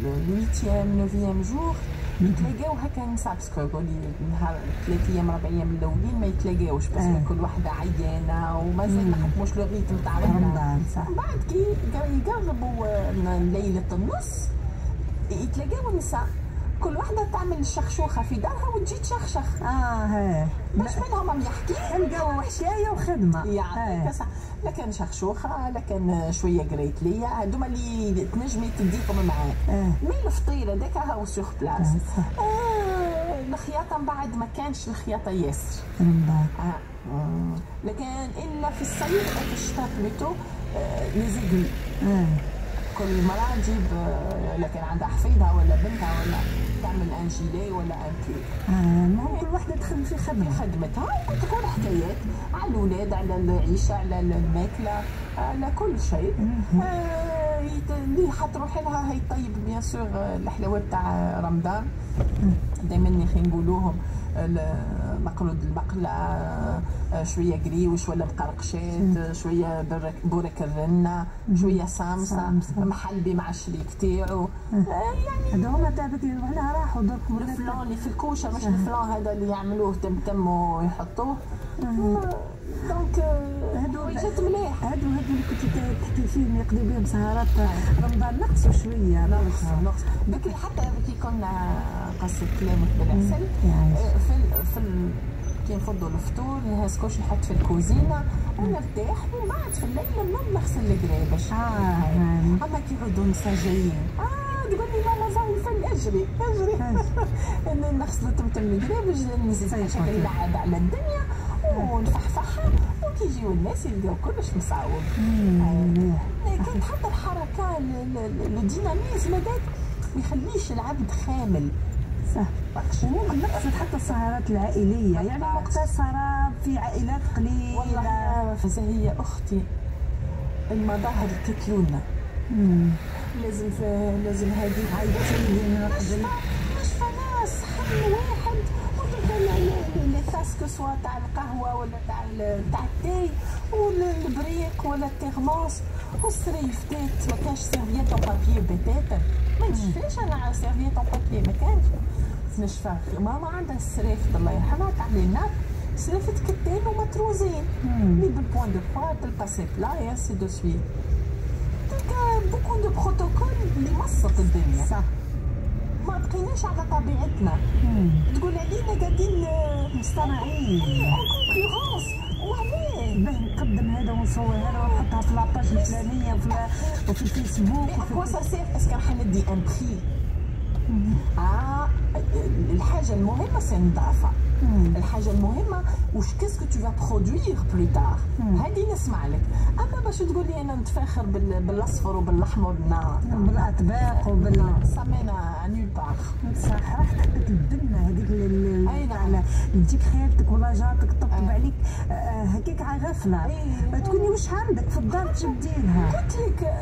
ال huitième neuvième jour يتلاقاو هكا نسا parce que يقولي نهار ثلاث أيام ربع أيام الأولين ما يتلاقاوش parce que آه. كل واحدة عيانة ومازال ما حكموش le rythme تاع رمضان صح بعد كي يقربوا آه، ليلة النص يتلاقاو النساء. كل واحدة تعمل الشخشوخه في دارها وتجي تشخشخ. آه هي. باش منهم عم يحكي نلقاو حكايه وخدمة. يعني. كسا لكن شخشوخة لكن شوية قريت ليا. هذوما اللي تنجمي تديهم معاه آه. مي الفطير هذاك هاو سوغ بلاس آه، الخياطة من بعد ما كانش الخياطة ياسر. آه. لكن إلا في الصيف في الشتاء plutôt les. aiguilles آه. كل مرة تجيب آه، لكن عندها حفيدها ولا بنتها ولا تعمل un gilet ولا un pull آه المهم كل واحدة تخدم في في خدمة. خدمتها وتكون حكايات على الاولاد على العيشة على الماكلة على كل شيء. آه، اللي حتروحي لها هي طيب bien sûr الحلاوه تاع رمضان. دائما أخي نقولوهم ال- مقلود المقلة آه، شوية قريوش ولا مقرقشات آه، شوية برك- بورك الرنة شوية سامسة. محلبي مع الشريك تاعو آه، هذا هما تاعك ولا راحوا درك الفلان اللي في الكوشة مش الفلان هذا اللي يعملوه تمتم ويحطوه دونك هادو جات مليح. هادو هادو اللي كنت تحكي فيهم يقضي بهم سهرات. رمضان نقصوا شوية نقص نقص بكري حتى كي كنا قصة كلامك بالعسل. يعني. آه، في ال في ال كي نفضوا الفطور هاسكوش نحط في الكوزينة. ونرتاح ومن بعد في الليل نوض نغسل القرابش آه يعني أما كي يعودوا نسا جايين آه تقول لي ماما زاوي الفن أجري أجري. أنا نغسل تمتم القرابش نزيد. شكل اللعب على الدنيا ونفحفحها وكي يجيو الناس يلقاو كلش مليح. كانت حتى الحركه ال- ال- ال dynamisme هذاك ما يخليش العبد خامل. صح. وممكن نقصد حتى السهرات العائلية. يعني مقتصرة في عائلات قليلة. والله هي أختي المظاهر الكتلونه لازم لازم هذه عايزين نقبل نشفى ناس حل واحد ودرك les tasses que ce soit تاع القهوه ولا تاع تاع التاي ولا البريك ولا الترموس والسريفتات ما كانش serviettes en papier بتاتا ما نشفاش أنا على serviettes en papier ما كانش نشفى ماما عندها السرافت الله يرحمها تاع les nappes سرافت كتان ومتروزين لي بال point de bois تلباسي بلا et ainsi de suite beaucoup de protocoles اللي مصت الدنيا. صح. ما بقيناش على طبيعتنا. تقول علينا قاعدين مصطنعين en concurrence وعلاه باه نقدم هذا ونصور هذا ونحطها في la page الفلانية وفي ال- وفي الفيسبوك. و à quoi ça sert est-ce que راح ندي un prix آه الحاجة المهمه c'est النظافه. الحاجة المهمه واش qu'est-ce que tu vas produire plus tard هذه نسمع لك اما باش تقول لي أنا نتفاخر بال- بالاصفر وبالاحمر نا بالاطباق وبال سامينا nulle part صح راح تحبك البنه هذيك نعم. ال- تجيك خالتك ولا جارتك تطبطب أي. عليك هكاك على غفله. تكوني واش عندك في الدار تجبدي لها قلت لك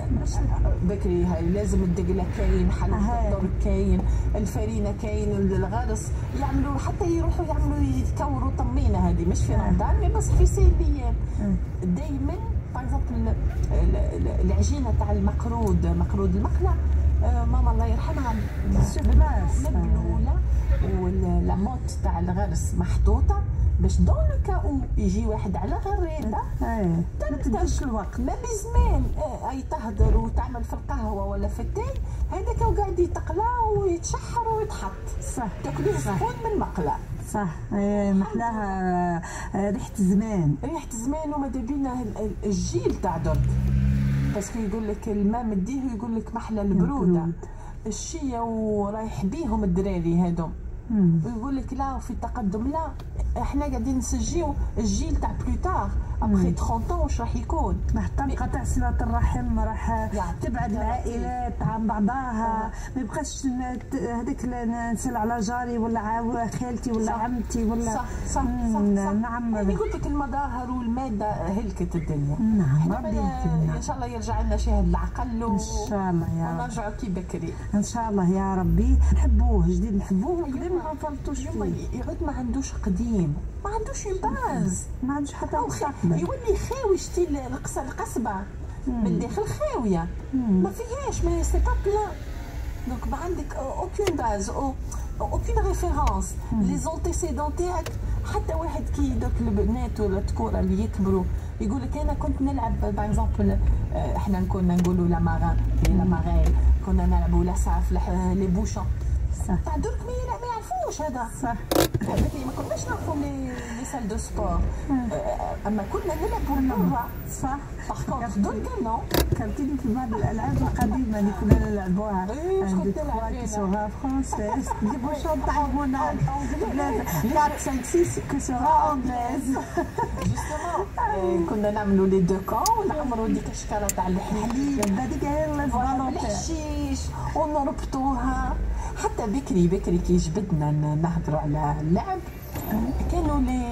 بكري هاي لازم الدقله كاين حل. الدور كاين الفرينه كاين الغرس يعملوا حتى يروحوا يعملوا يكوروا طمينه هذه مش في رمضان مي بس في سير الأيام دائما باغ العجينة تاع المقرود مقرود المقلة آه، ماما الله يرحمها. مبلولة والموت تاع الغرس محطوطة باش dans le cas où يجي واحد على غريده اي ما الوقت. ما بزمان آه، أي تهدر وتعمل في القهوة ولا في التاي هذاك قاعد يتقلى ويتشحر ويتحط. صح. تاكلوه سخون من المقله صح. إيه، محلاها آه، ريحة زمان. ريحة زمان وماذا بينا ال- ال- الجيل تاع درك parce que يقول لك الماء مديه ويقول لك محلى البرودة. البرود. الشيا ورايح بيهم الدراري هذوم. ويقول لك لا وفي التقدم لا. إحنا قاعدين نسجيو الجيل تاع بلوتار ابخي 30 واش راح يكون راح تنقطع صلة الرحم راح يعني تبعد العائلات عن بعضها. ما يبقاش ل- نسال على جاري ولا خالتي ولا صح. عمتي ولا صح صح صح, صح. نعم. يعني قلت لك المظاهر والمادة هلكت الدنيا. نعم ربي. إن شاء الله يرجع لنا شاهد العقل و... إن شاء الله يا رب. ونرجعوا كي بكري. إن شاء الله يا ربي. نحبوه جديد نحبوه وقدام ما يما فيه يعود ما عندوش قديم. ما عندوش base ما عندوش حتى مستقبل يولي خاوي شتي القصبة. من داخل خاوية. ما فيهاش mais c'est pas plein donc ما عندك aucune base ou aucune référence les antécédents تاعك حتى واحد كي دوك البنات ولا الذكور اللي يكبروا يقول لك أنا كنت نلعب par exemple إحنا كنا نقولوا لا ماران la marelle. كنا نلعبوا لا ساف les bouchons تاع درك ما يعرفوش هذا صح ما كناش نعرفوا les les salles de sport. أما كنا نلعبوا برا صح par contre درك نو فكرتيني في بعض الألعاب القديمة اللي كنا نلعبوها. un deux trois qui sera française des bouchons تعلمونا 4 5 6 qui sera anglaise كنا نعملوا les deux camps ونعمروا ديك الشكاره تاع الحليب هذيك هي الحشيش ونربطوها حتى بكري بكري كي جبدنا نهضروا على اللعب. كانوا les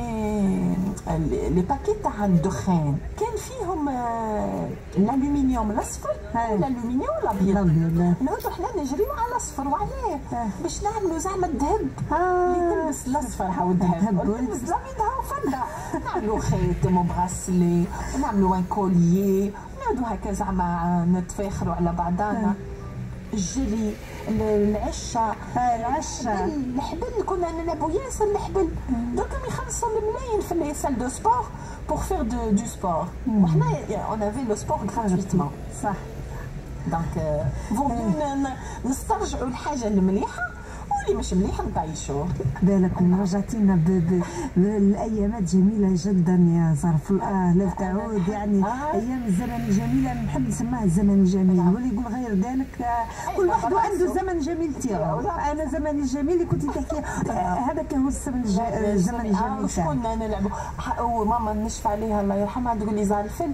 les paquets تاع الدخان. كان فيهم الالومنيوم الاصفر والالومنيوم الابيض نعودوا حنا نجريو على الاصفر وعليه باش نعملوا زعما الذهب. اللي تلبس الاصفر هاو الذهب. تلبس الأبيض هاو فضة نعملوا خاتم و bracelet ونعملوا un collier نعودوا هكا زعما نتفاخروا على بعضانا الجري العشة العشة الحبل كنا نلعبوا ياسر الحبل دوك يخلصوا الملايين في les salles de sport pour faire du du sport وحنا on avait le sport gratuitement صح. donc faut نسترجعوا الحاجة المليحة اللي مش مليح نطيشوه بالك رجعتينا بالايامات جميله جدا يا آه لا تعود يعني آه. أيام الزمن الجميل أنا نحب نسميها الزمن الجميل واللي يقول غير ذلك كل واحد عنده زمن جميل تاعو أنا زمني الجميل اللي كنت تحكي هذاك هو الزمن الزمن الجميل شكون نلعبوا وماما نشفى عليها الله يرحمها تقول لي زار الفل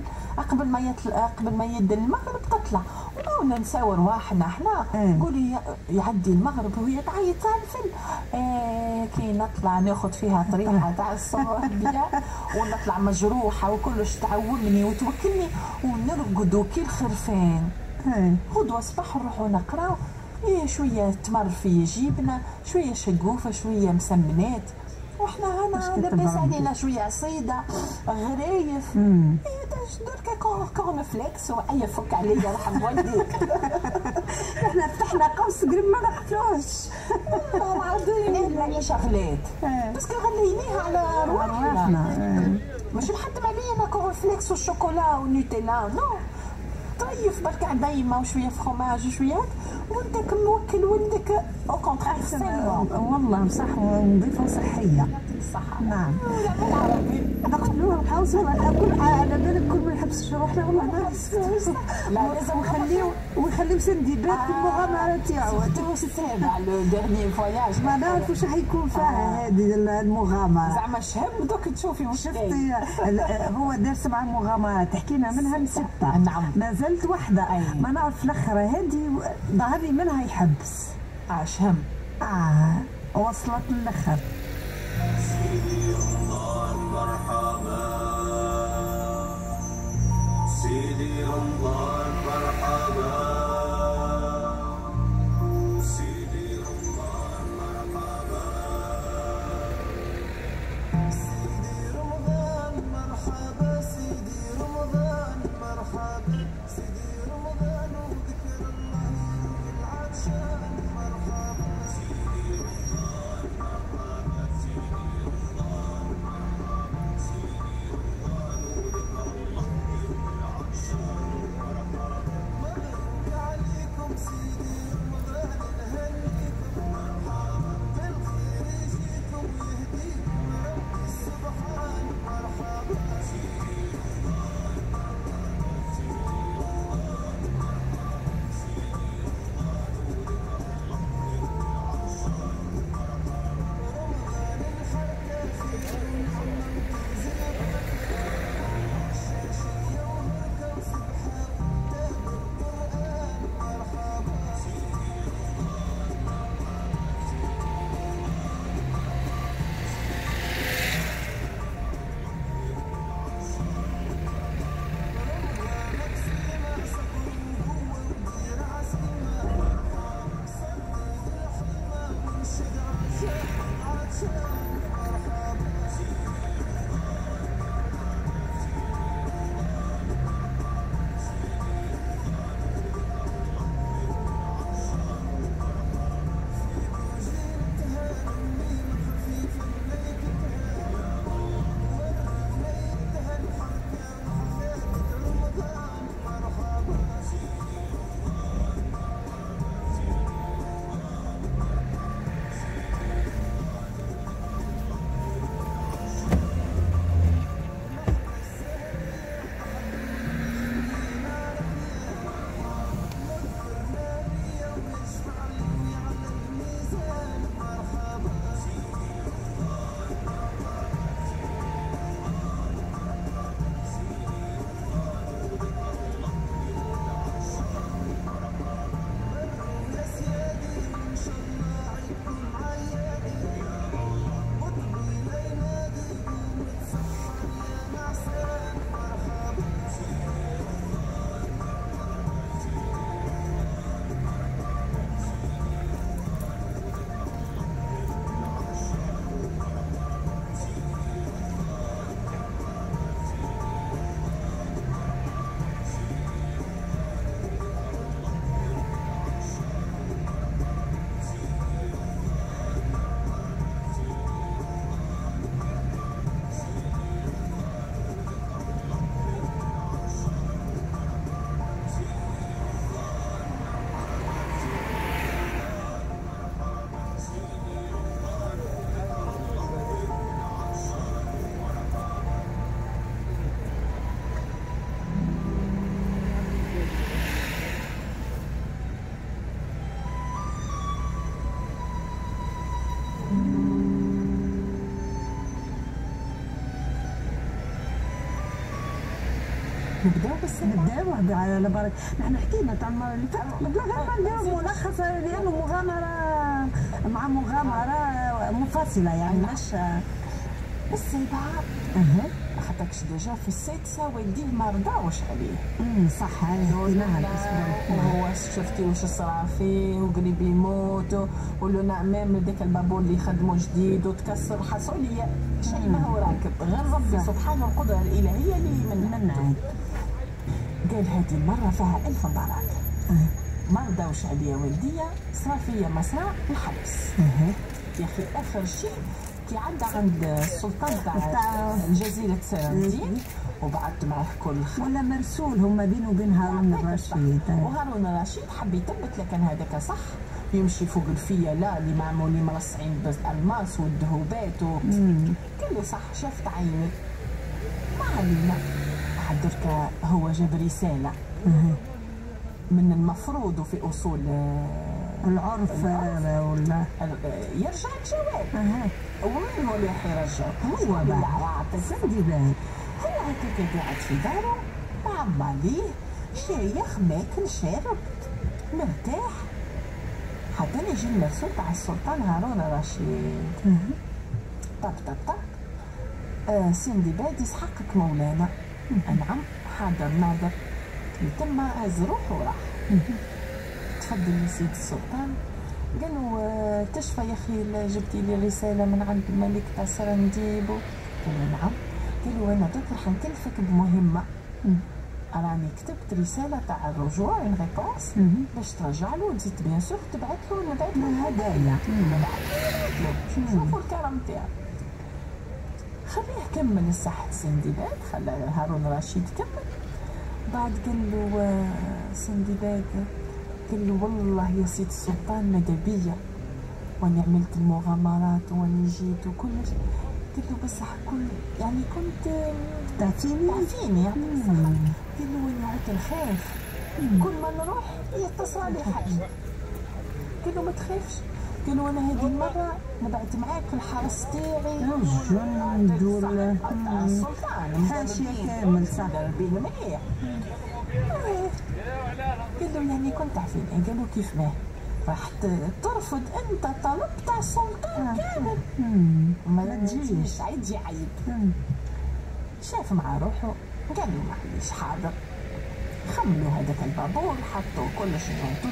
قبل ما يطلع قبل ما يد المغرب تطلع ونساو رواحنا إحنا نقولي يعدي المغرب وهي تعيط تاع آه كي نطلع ناخذ فيها طريحه تاع الصباحيه ونطلع مجروحة وكلش تعومني وتوكلني ونرقدوا كي الخرفان غدوه صباح نروحوا نقراو إيه شوية تمر في جيبنا شوية شقوفة شوية مسمنات. وحنا هنا لاباس علينا شوية عصيدة غرايف. درك corn flakes واي فك عليا رحم والديك إحنا فتحنا قوس قريب ما نقتلوش العيشه غلات بس غليناها على رواحنا. مش نحطم علينا corn flakes والشوكولا والنوتيلا non. طيف برك عديمه وشوية فخوماج وشويه وانت موكل ولدك au contraire والله صح ونظيفه وصحيه صح نعم. نقتلوها نحاوسوا كل على بالك كل ما نحبسش روحنا والله ما لا لازم نخليو ونخليو سندباد المغامره تاعو واش تابع le dernier voyage ما نعرف واش حيكون فيها هذه المغامرة. زعما شهم دوك تشوفي شفتي؟ هو دار سبع مغامرات حكينا منها ال ستة نعم. ما زلت وحدة. ما نعرف الاخرى هذه ظهر لي منها يحبس. آه شهم. آه وصلت للأخر. سيدي رمضان مرحبا. سيدي رمضان مرحبا. نبداو بالسبعة نبداو على برك نحن حكينا تاع المره اللي فاتت بلا غير نديرو ملخص لأنه مغامره مع مغامرة منفصله يعني مش السبعة خاطركش ديجا في السادسة والديه ما رضاوش عليه؟ امم صح حكيناها الأسبوع وهو شفتي واش صرا فيه وقريب يموت ولونا امام ذاك البابور اللي خدمه جديد وتكسر حصولية. شيء ما هو راكب. غير ربي سبحانه القدرة الإلهية اللي من منعت قال هذه المرة فيها ألف بركة ما رضاوش عليا والديا صار فيا مسرع الحبس يا أخي آخر شيء كي عدى عند السلطان تاع جزيرة سراندين وبعثت معاه كل خير. ولا مرسول هما بينه وبين هارون الرشيد. وهارون الرشيد حب يثبت لكن هذاك صح. يمشي فوق الفيا لا اللي معمولين مرصعين بالألماس والذهوبات و... قال له صح. شفت عيني؟ ما علينا. درك هو جاب رسالة. من المفروض وفي أصول العرف ولا يرجع الجواب. ومين هو اللي حيرجع هو بعد. سندي بالك هو هكاك قاعد في داره مع ليه شايخ ماكل شارب مرتاح. حتى يجي المرسول تاع السلطان هارون الرشيد طب طب طب. آه سندي باد يسحقك مولانا. نعم حاضر ناظر يتم هز روحه وراح تفضل يا سيد السلطان. قالوا تشفى يا أخي جبتي لي رسالة من عند الملك تاع قال نعم. قالوا أنا دوك راح نكلفك بمهمة. راني كتبت رسالة تاع الرجوع en réponse باش ترجع له وتزيد bien sûr تبعث له نبعث له هدايا. شوفوا الكرم تاعو خليه كمل الصح سندباد خلى هارون رشيد كمل بعد قال له سندباد قال له والله يا سيد السلطان ماذا بيا؟ وأني عملت المغامرات وأني جيت وكلش. قال له بصح كل يعني كنت تعفيني؟ تعفيني يعني قال له وأني عدت نخاف كل ما نروح يتصل علي حاجة. قال له ما تخافش. قالوا أنا هذه المرة نبعت معاك في الحرس تاعي. الجند ولا السلطان. حاشية كامل صح. مليح. قالوا يعني كنت عارفين قالوا كيف ما؟ راح ترفض أنت طلب تاع السلطان كامل. ما تجيش عيد عيب شاف مع روحه. قال له معليش حاضر. خملوا هذاك البابور حطوا كل شيء تو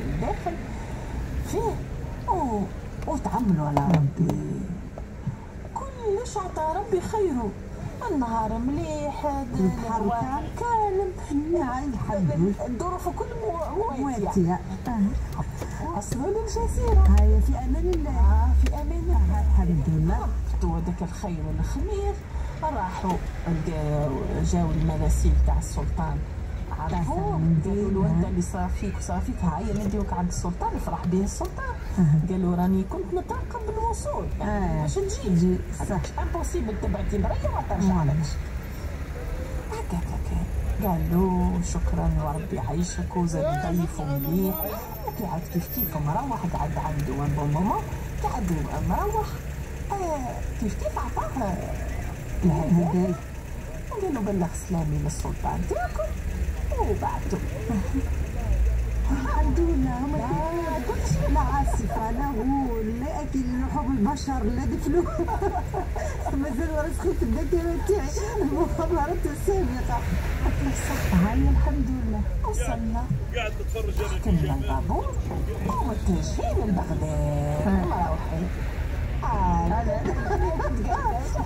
الداخل فيه و... وتعملوا على ربي كلش عطى ربي خيره النهار مليح كامل الحمد الظروف كل مواتية أصلوا للجزيرة هاي في أمان الله. آه في أمان الله. الحمد لله. حطوا هذاك الخير والخمير. راحوا جاوا المراسيل تاع السلطان. عرفوه قالوا له أنت اللي صار فيك وصار فيك هيا نديوك عند السلطان يفرح به السلطان. قالوا راني كنت نترقب بالوصول. يعني باش تجي صح. impossible تبعتي بريا ما ترجعلكش. هكا هكا قال له شكرا وربي يعيشك وزاد ضيف مليح. قاعد كيف كيف مروح قعد عنده و un bon moment. قعد مروح. آه كيف كيف عطاه؟ الهدايا قال له بلغ سلامي للسلطان. تاعكم وبعته الحمد لله. لا عاصفة لا غول لا أكل لحوم البشر لا دفنوا مازال ورث في الذاكرة تاعي المخابرات السابقة صح هاي الحمد لله وصلنا قاعد نتفرج حكمنا البابور ومتجهين لبغداد مروحين إيش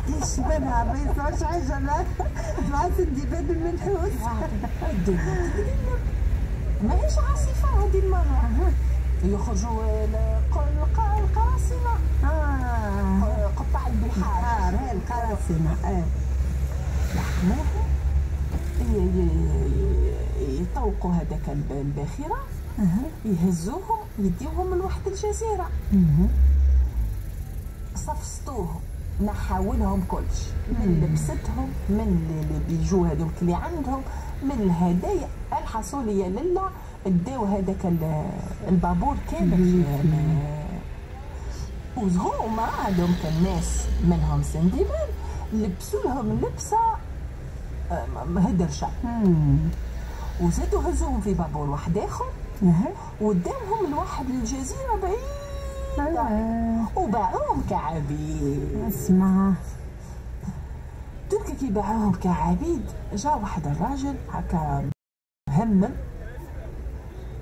يسمعش حاجة مع سندي بن المنحوس ماهيش عاصفة هذه المرة يخرجوا القراصنة. قطاع البحار هاي القراصنة آه يحموهم يطوقوا هذاك الباخرة يهزوهم يديوهم لواحد الجزيرة. صفصتوهم نحاولهم كلش. من لبستهم من اللي بيجوا هذوك اللي عندهم من الهدايا الحصولية لله. اداو هذاك البابور كامل. وهما عندهم كان ناس منهم سندبال لبسوا لهم لبسة آه، هدرشة. وزادوا هزوهم في بابور واحد اخر وداوهم لواحد الجزيرة بعيده وباعوهم كعبيد. اسمع. تركي كي باعوهم كعبيد جا واحد الراجل هكا مهمم.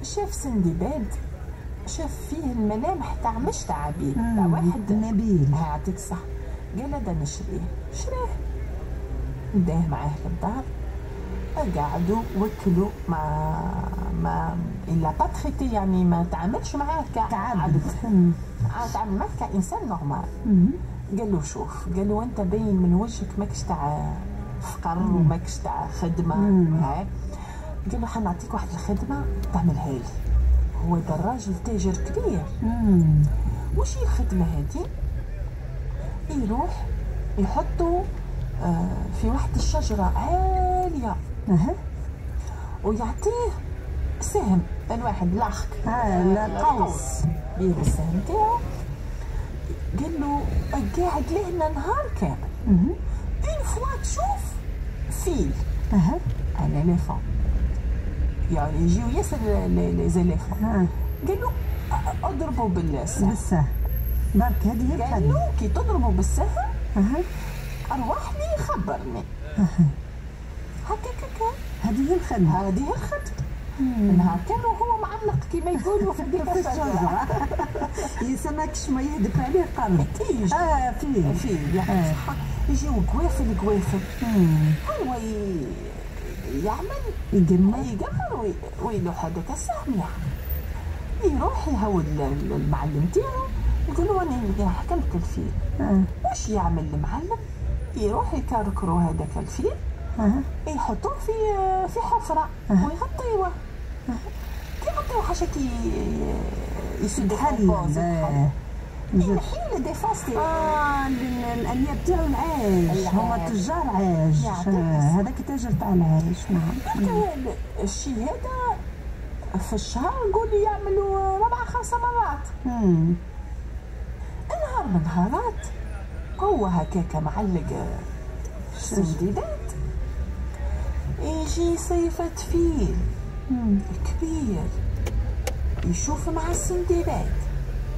شاف سندباد شاف فيه الملامح تاع مش تاع عبيد تاع واحد. نبيل. يعطيك الصح قال هذا نشريه شريه. داه معاه للدار قعدوا وكلوا ما ما il l'a pas traité يعني ما تعاملش معاه كعبد تعامل. معاه كإنسان normal قال له شوف قال له أنت باين من وجهك ماكش تاع فقر وماكش تاع خدمة. هاي قال له حنعطيك واحد الخدمة تعملها لي. هو ده الراجل تاجر كبير. وش هي الخدمة هذه يروح يحطوا آه، في واحد الشجرة عالية. ويعطيه سهم. الواحد لاخك آه لا قوس بيه السهم تاعو. قال له قاعد لهنا نهار كامل؟ une fois تشوف فيل un éléphant يعني يجيو ياسر لي زيليفون قال له اضربوا بالسهم. بالسهم. برك هذه هي قال له كي تضربوا بالسهم أرواح لي خبرني. هكاك هكا هذه هي الخدمة. هذه هي الخدمة. نهار كان وهو معلق كما يقولوا في ديك الشجرة. يسمكش ما يهدف عليه قرن. آه فيه. فيه. يعني يجيو قوافل قوافل هو يعمل. يقمر. يقمر ويلوح هذاك السهم يعني يروح يهود المعلم تاعو. يقول له أنا حكمت الفيل. آه. واش يعمل المعلم؟ يروح يكركرو هذاك الفيل. يحطوه في في حفرة ويغطيوه. كي يغطيوه حاجة كي يسد حل حيلة ديفاستي أه. الأنياب تاعو العاش هما تجار عاش هذاك تاجر تاع العاش نعم. الشيء هذا في الشهر نقول يعملوا ربع خمسة مرات. نهار من نهارات. هو هكاك معلق سنديدات. يجي صيفة فيل كبير يشوف مع السندباد.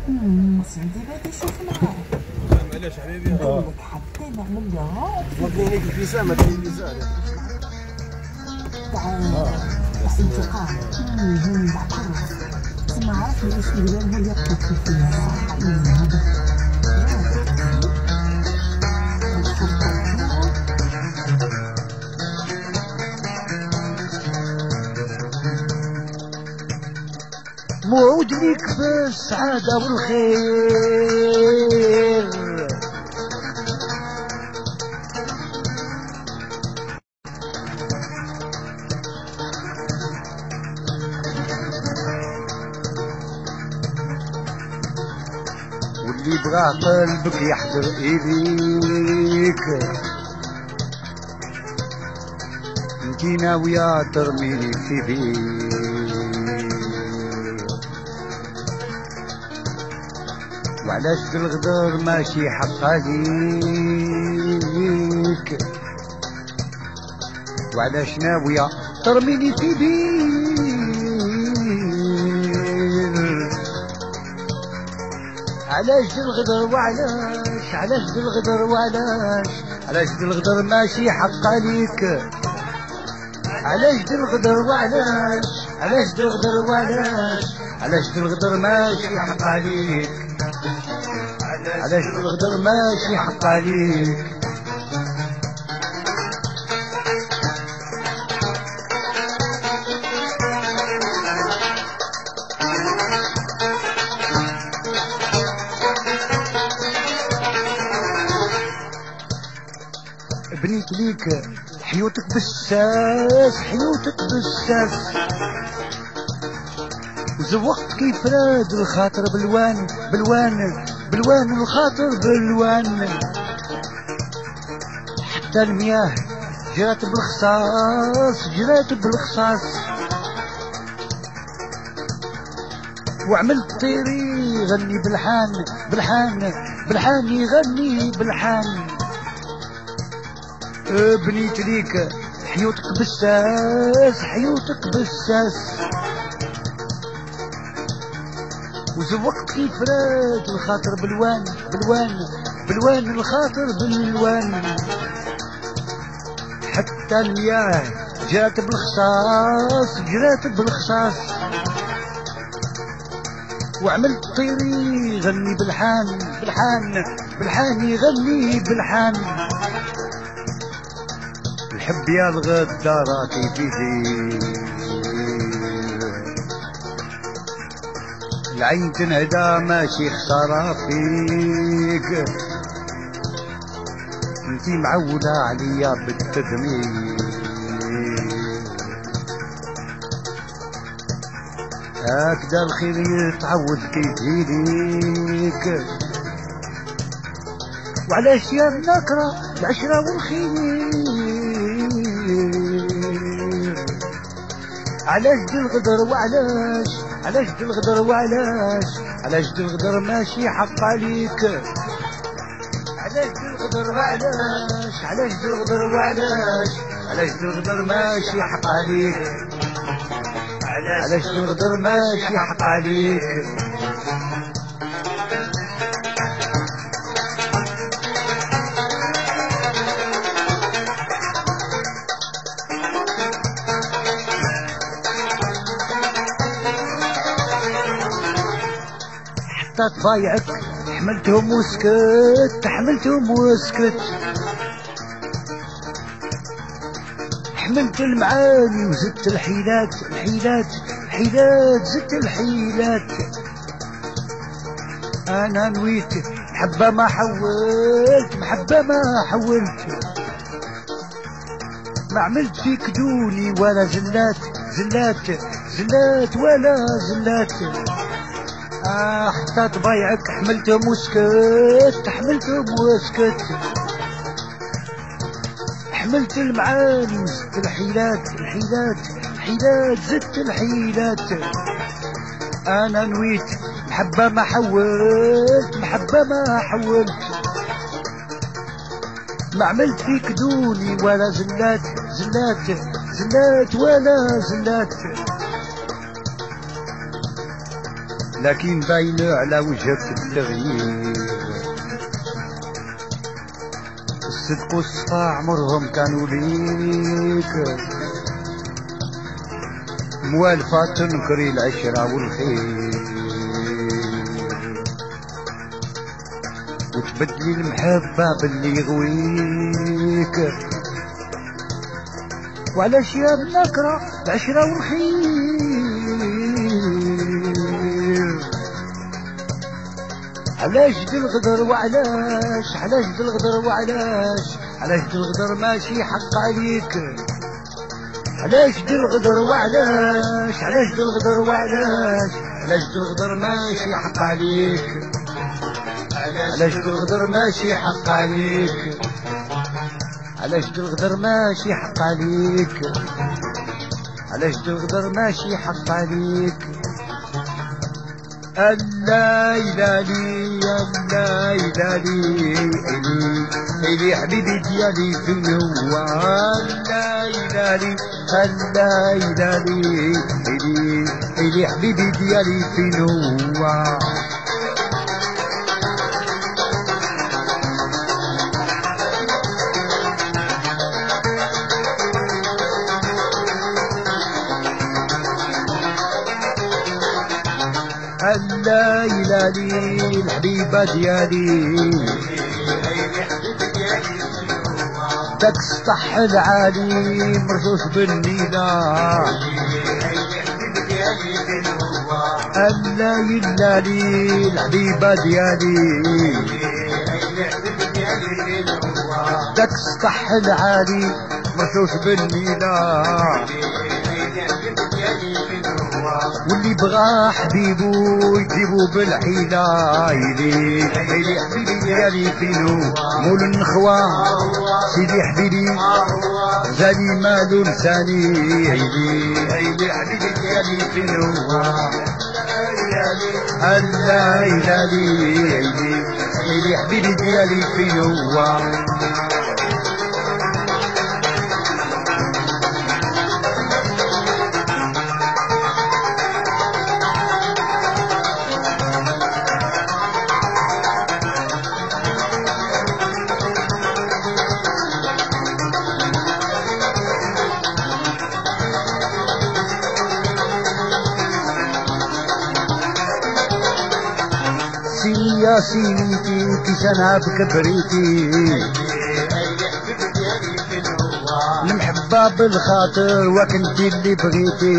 السندباد يشوف معاه. معليش حبيبي. يقول لك حتى نعمل له رعب ودينيك الابتسامة ديال النساء تاع الانتقام تاع كرس ما عرف ليش البلاد هي يقتل فيها. موعود ليك بالسعادة والخير. واللي بغى قلبك يحضر إليك. انتي ناوية ترميني في بيك. وعلاش في الغدر ماشي حق عليك؟ وعلاش ناوية ترميني في بير؟ علاش في الغدر وعلاش؟ علاش في الغدر وعلاش؟ علاش في الغدر ماشي حق عليك؟ علاش في الغدر وعلاش؟ علاش في الغدر وعلاش؟ علاش في الغدر ماشي حق عليك؟ علاش الغدر ماشي حق عليك. بنيت ليك حيوتك بالساس حيوتك بالساس وزوقت كيف راد الخاطر بالوان بالوان بالوان الخاطر بالوان. حتى المياه جرات بالخصاص جرات بالخصاص. وعملت طيري يغني بالحان بالحان بالحان يغني بالحان. بنيت ليك حيوتك بساس حيوتك بساس. وزوقت كيف راد الخاطر بالوان بالوان بالوان الخاطر بالوان. حتى المياه جات بالخصاص جرات بالخصاص. وعملت طيري غني بالحان بالحان بالحان يغني بالحان. الحب يا الغدارات يفيدي العين تنهدى ماشي خسارة فيك انتي معولة عليا بالتدمير. هكذا الخير يتعود كيف يليك وعلاش يا النكرة العشرة والخير؟ علاش دي الغدر وعلاش علاش الغدر وعلاش؟ علاش الغدر ماشي حق عليك؟ علاش الغدر وعلاش؟ علاش الغدر وعلاش؟ علاش الغدر ماشي حق عليك؟ علاش الغدر ماشي حق عليك؟ حتى تضايعك حملتهم وسكت حملتهم وسكت. حملت المعاني وزدت الحيلات الحيلات الحيلات زدت الحيلات. أنا نويت محبة ما حولت محبة ما حولت. ما عملت فيك دوني ولا زلات زلات زلات ولا زلات. حتى تبايعك حملتهم وسكت حملتهم وسكت حملت المعاني وزدت الحيلات الحيلات الحيلات زدت الحيلات. أنا نويت محبة ما حولت محبة ما حولت. ما عملت فيك دوني ولا زلات زلات زلات ولا زلات. لكن باين على وجهك التغيير. الصدق والصفا عمرهم كانوا ليك. موالفة تنكري العشرة والخير. وتبدلي المحبة باللي يغويك. وعلاش يا بنكرة العشرة والخير. علاش دي الغدر وعلاش؟ علاش دي الغدر وعلاش؟ علاش دي الغدر ماشي حق عليك؟ علاش دي الغدر وعلاش؟ علاش دي الغدر وعلاش؟ علاش دي الغدر ماشي حق عليك؟ علاش دي الغدر ماشي حق عليك؟ علاش دي الغدر ماشي حق عليك؟ علاش دي الغدر ماشي حق عليك؟ الله يلالي الله يلالي إلي إلي حبيبي ديالي في الهوا الله يلالي الله يلالي إلي إلي حبيبي ديالي في الهوا يلالي الحبيبة ديالي داك السطح العالي مرشوش بالنيلة الله يلالي الحبيبة ديالي داك السطح العالي مرشوش بالنيلة واللي بغى حبيبو يجيبو بالحيلة يلي يلي حبيبي ديالي فينو مول النخوة سيدي حبيبي زاني مالو لساني يلي يلي حبيبي ديالي فينو الله يلالي يلي حبيبي ديالي فينو يا سيدي كيسانها بكبريتي المحبة بالخاطر وكنت اللي بغيتي.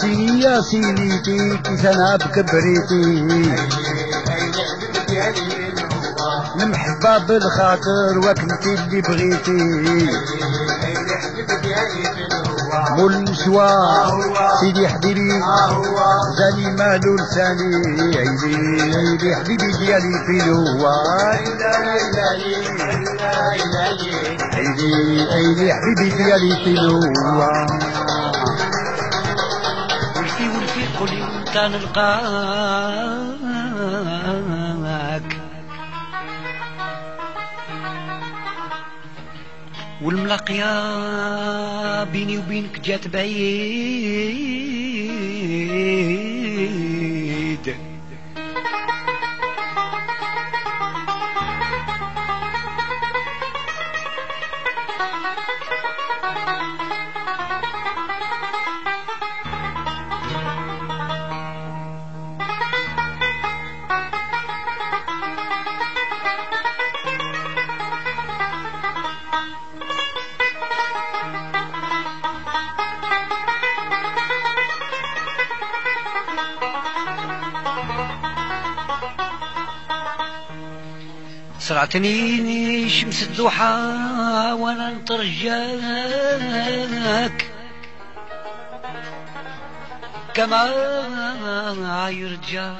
سيدي يا سيدي كيسانها بكبريتي المحبة بالخاطر وكنت اللي بغيتي. مول المشوار سيدي حبيبي زاني مالو لساني عيدي عيدي حبيبي ديالي في الهوار عيدي عيدي حبيبي ديالي في الهوار ولفي ولفي قولي وانت نلقاك والملاقية بيني وبينك جات بعيد. صرعتني شمس الضحى وأنا نترجاك كما يرجع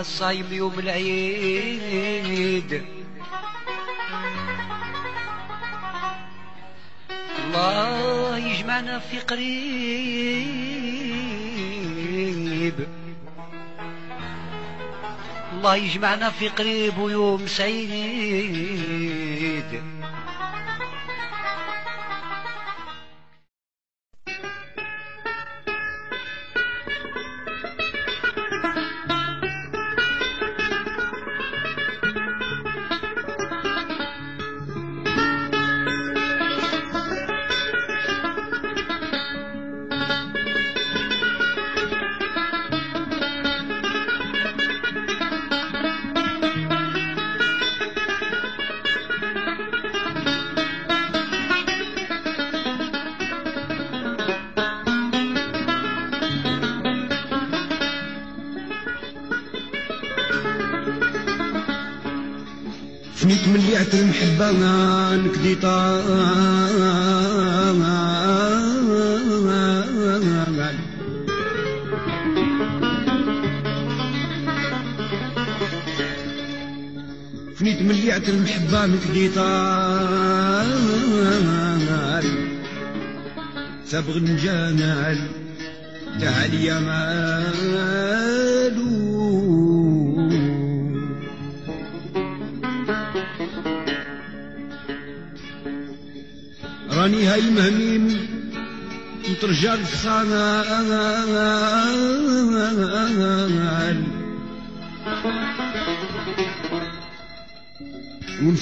الصايم يوم العيد. الله يجمعنا في قريب. الله يجمعنا في قريب ويوم سعيد. kita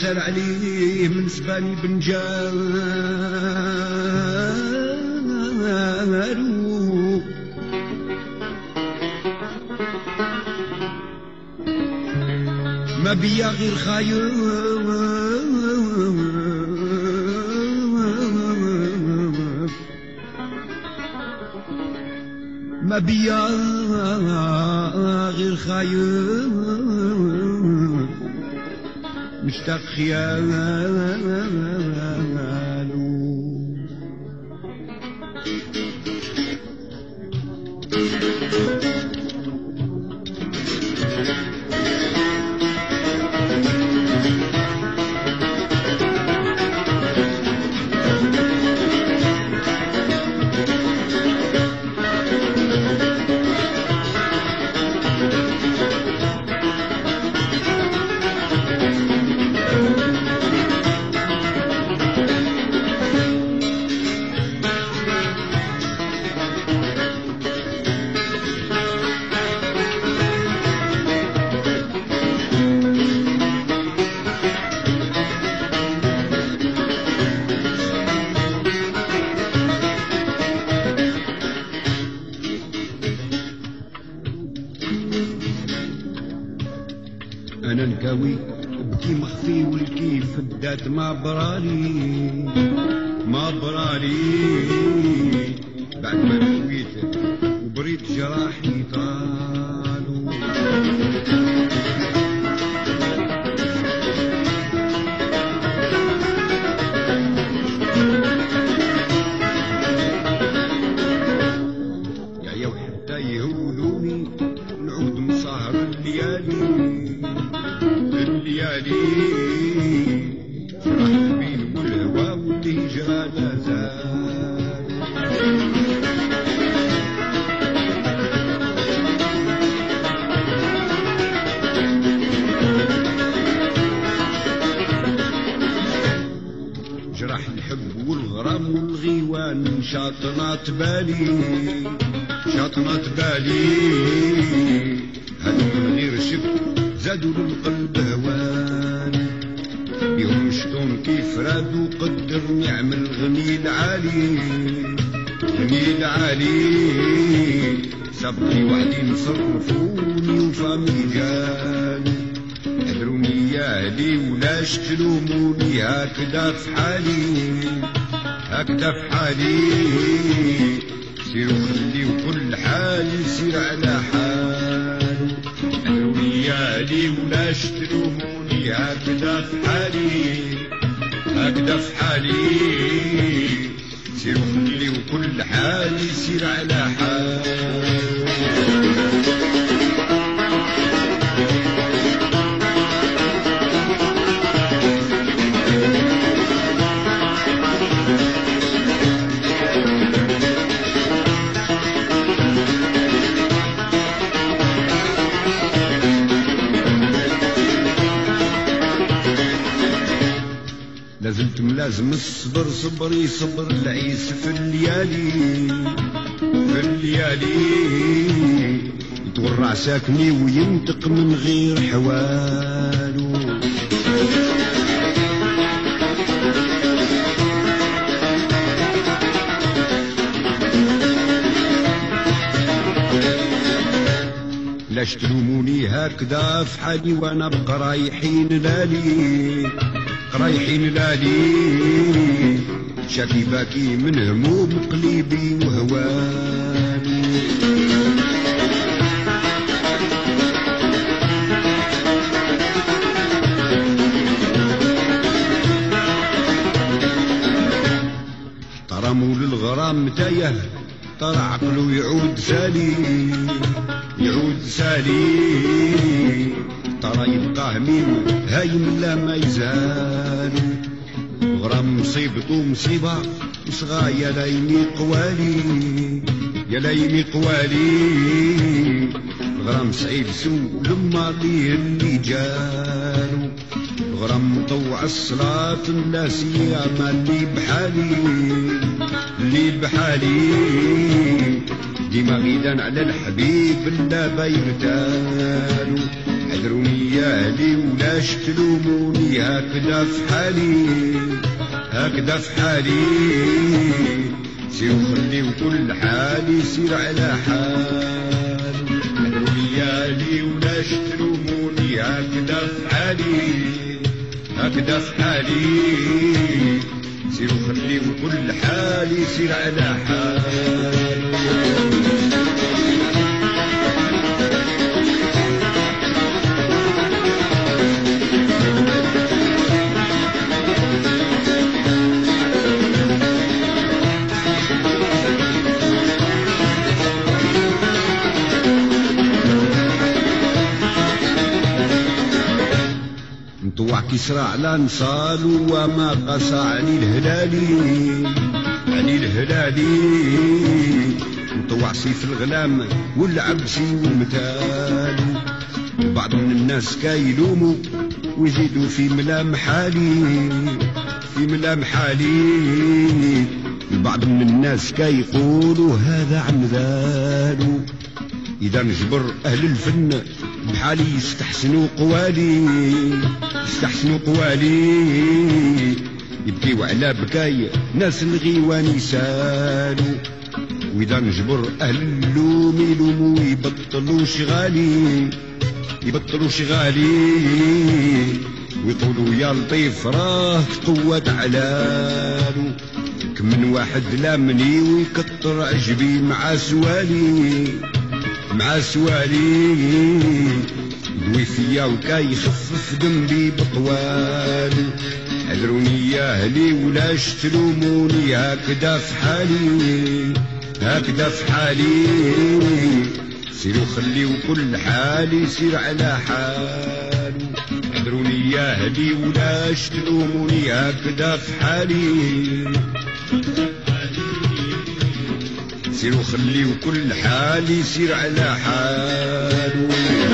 ونسال عليه من سباني بنجالو ما بيا غير خايف ما بيا مشتاق خياله لاش تلوموني هكذا في حالي وأنا بقى رايحين لالي؟ رايحين لالي. شافي باكي من هموم قليبي وهواني. ترى للغرام تايه ترى عقله يعود سالي يعود سالي. ترى يبقى هميم هايم لا ما يزال غرام مصيبته مصيبة وصغا يا ليمي قوالي. يا ليمي قوالي. غرام سعيد سو لما اللي جالو غرام مطوع الصلاة الناس يا اللي بحالي. اللي بحالي. ديما غيدان على الحبيب لا بيرتالو حذروني يا أهلي ولاش تلوموني هكذا في حالي هكذا في حالي. سيروا خليو كل حالي سير على حال. حذروني يا أهلي ولاش تلوموني هكذا في حالي هكذا في حالي. سيروا خليو كل حالي سير على حال. مطوع كسرى على نصال وما قسى علي الهلالي علي الهلالي مطوع سيف الغلام والعبسي والمثال بعض من الناس كايلوموا ويزيدوا في ملام حالي في ملام حالي. البعض من الناس كيقولوا هذا عن ذالو إذا نجبر أهل الفن بحالي يستحسنوا قوالي يستحسنوا قوالي. يبكيو على بكاي ناس الغيوان يسالوا. وإذا نجبر أهل اللوم يلوموا يبطلوا شغالي يبطلوا شغالي. ويقولوا يا لطيف راه تقوت علالو. كم من واحد لامني ويكتر عجبي مع سوالي. مع سوالي فيا وكا يخفف ذنبي بطوالي عذروني يا أهلي ولاش تلوموني هكذا في حالي. هكذا في حالي. سيروا خليو كل حالي يسير على حالي عذروني يا أهلي ولاش تلوموني هكذا في حالي. سيروا خليو كل حالي يسير على حاله.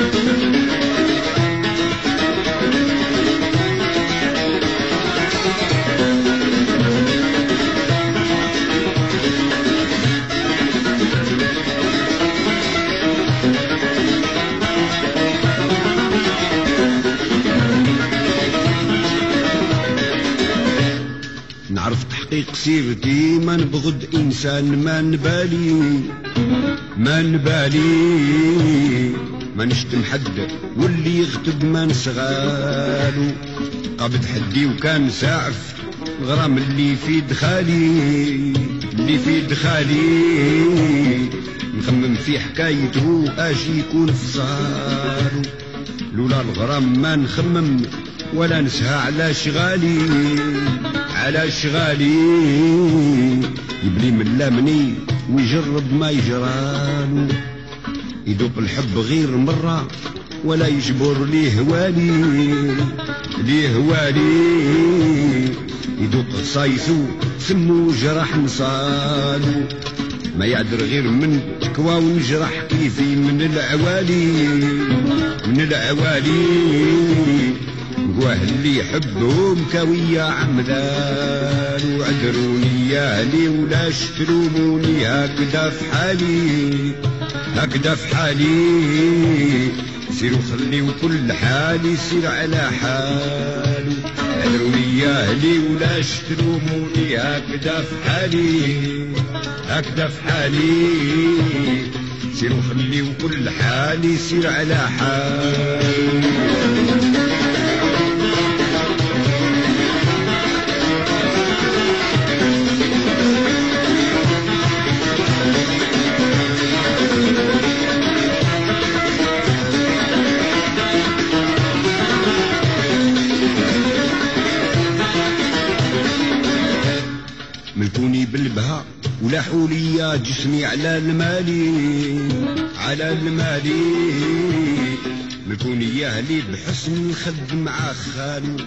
نعرف تحقيق سيرتي ما نبغض إنسان ما نبالي ما نبالي ما نشتم حد واللي يغتب ما نسغالو قابد حدي وكان ساعف غرام اللي في دخالي. اللي في دخالي. نخمم في حكايته اش يكون في صارو لولا الغرام ما نخمم ولا نسهى على شغالي. على شغالي. يبلي من لامني ويجرب ما يجرالو يذوق الحب غير مرة ولا يجبر ليه هوالي. ليه هوالي؟ يذوق صايثو سمو جرح نصالو ما يعدر غير من تكوى ونجرح كيفي من العوالي. من العوالي. نقواه اللي يحبهم كوية عمدان وعذروني أهلي ولاش تلوموني هكذا في حالي هكذا في حالي. سيروا خليوا كل حال يسير على حاله عذروني أهلي ولاش تلوموني هكذا في حالي هكذا في حالي. سيروا خليوا كل حال يسير على حاله ليا جسمي على المالي على المالي ملكوني يا أهلي بحسن نخدم مع خالو.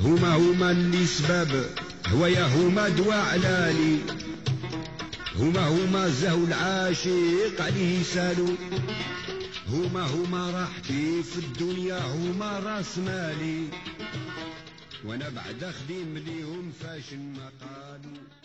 هما هما اللي سبب هوايا هما دوا علالي هما هما زهو العاشق عليه سالو. هما هما راحتي في الدنيا هما راس مالي. وأنا بعد خديم ليهم فاش ما قالوا.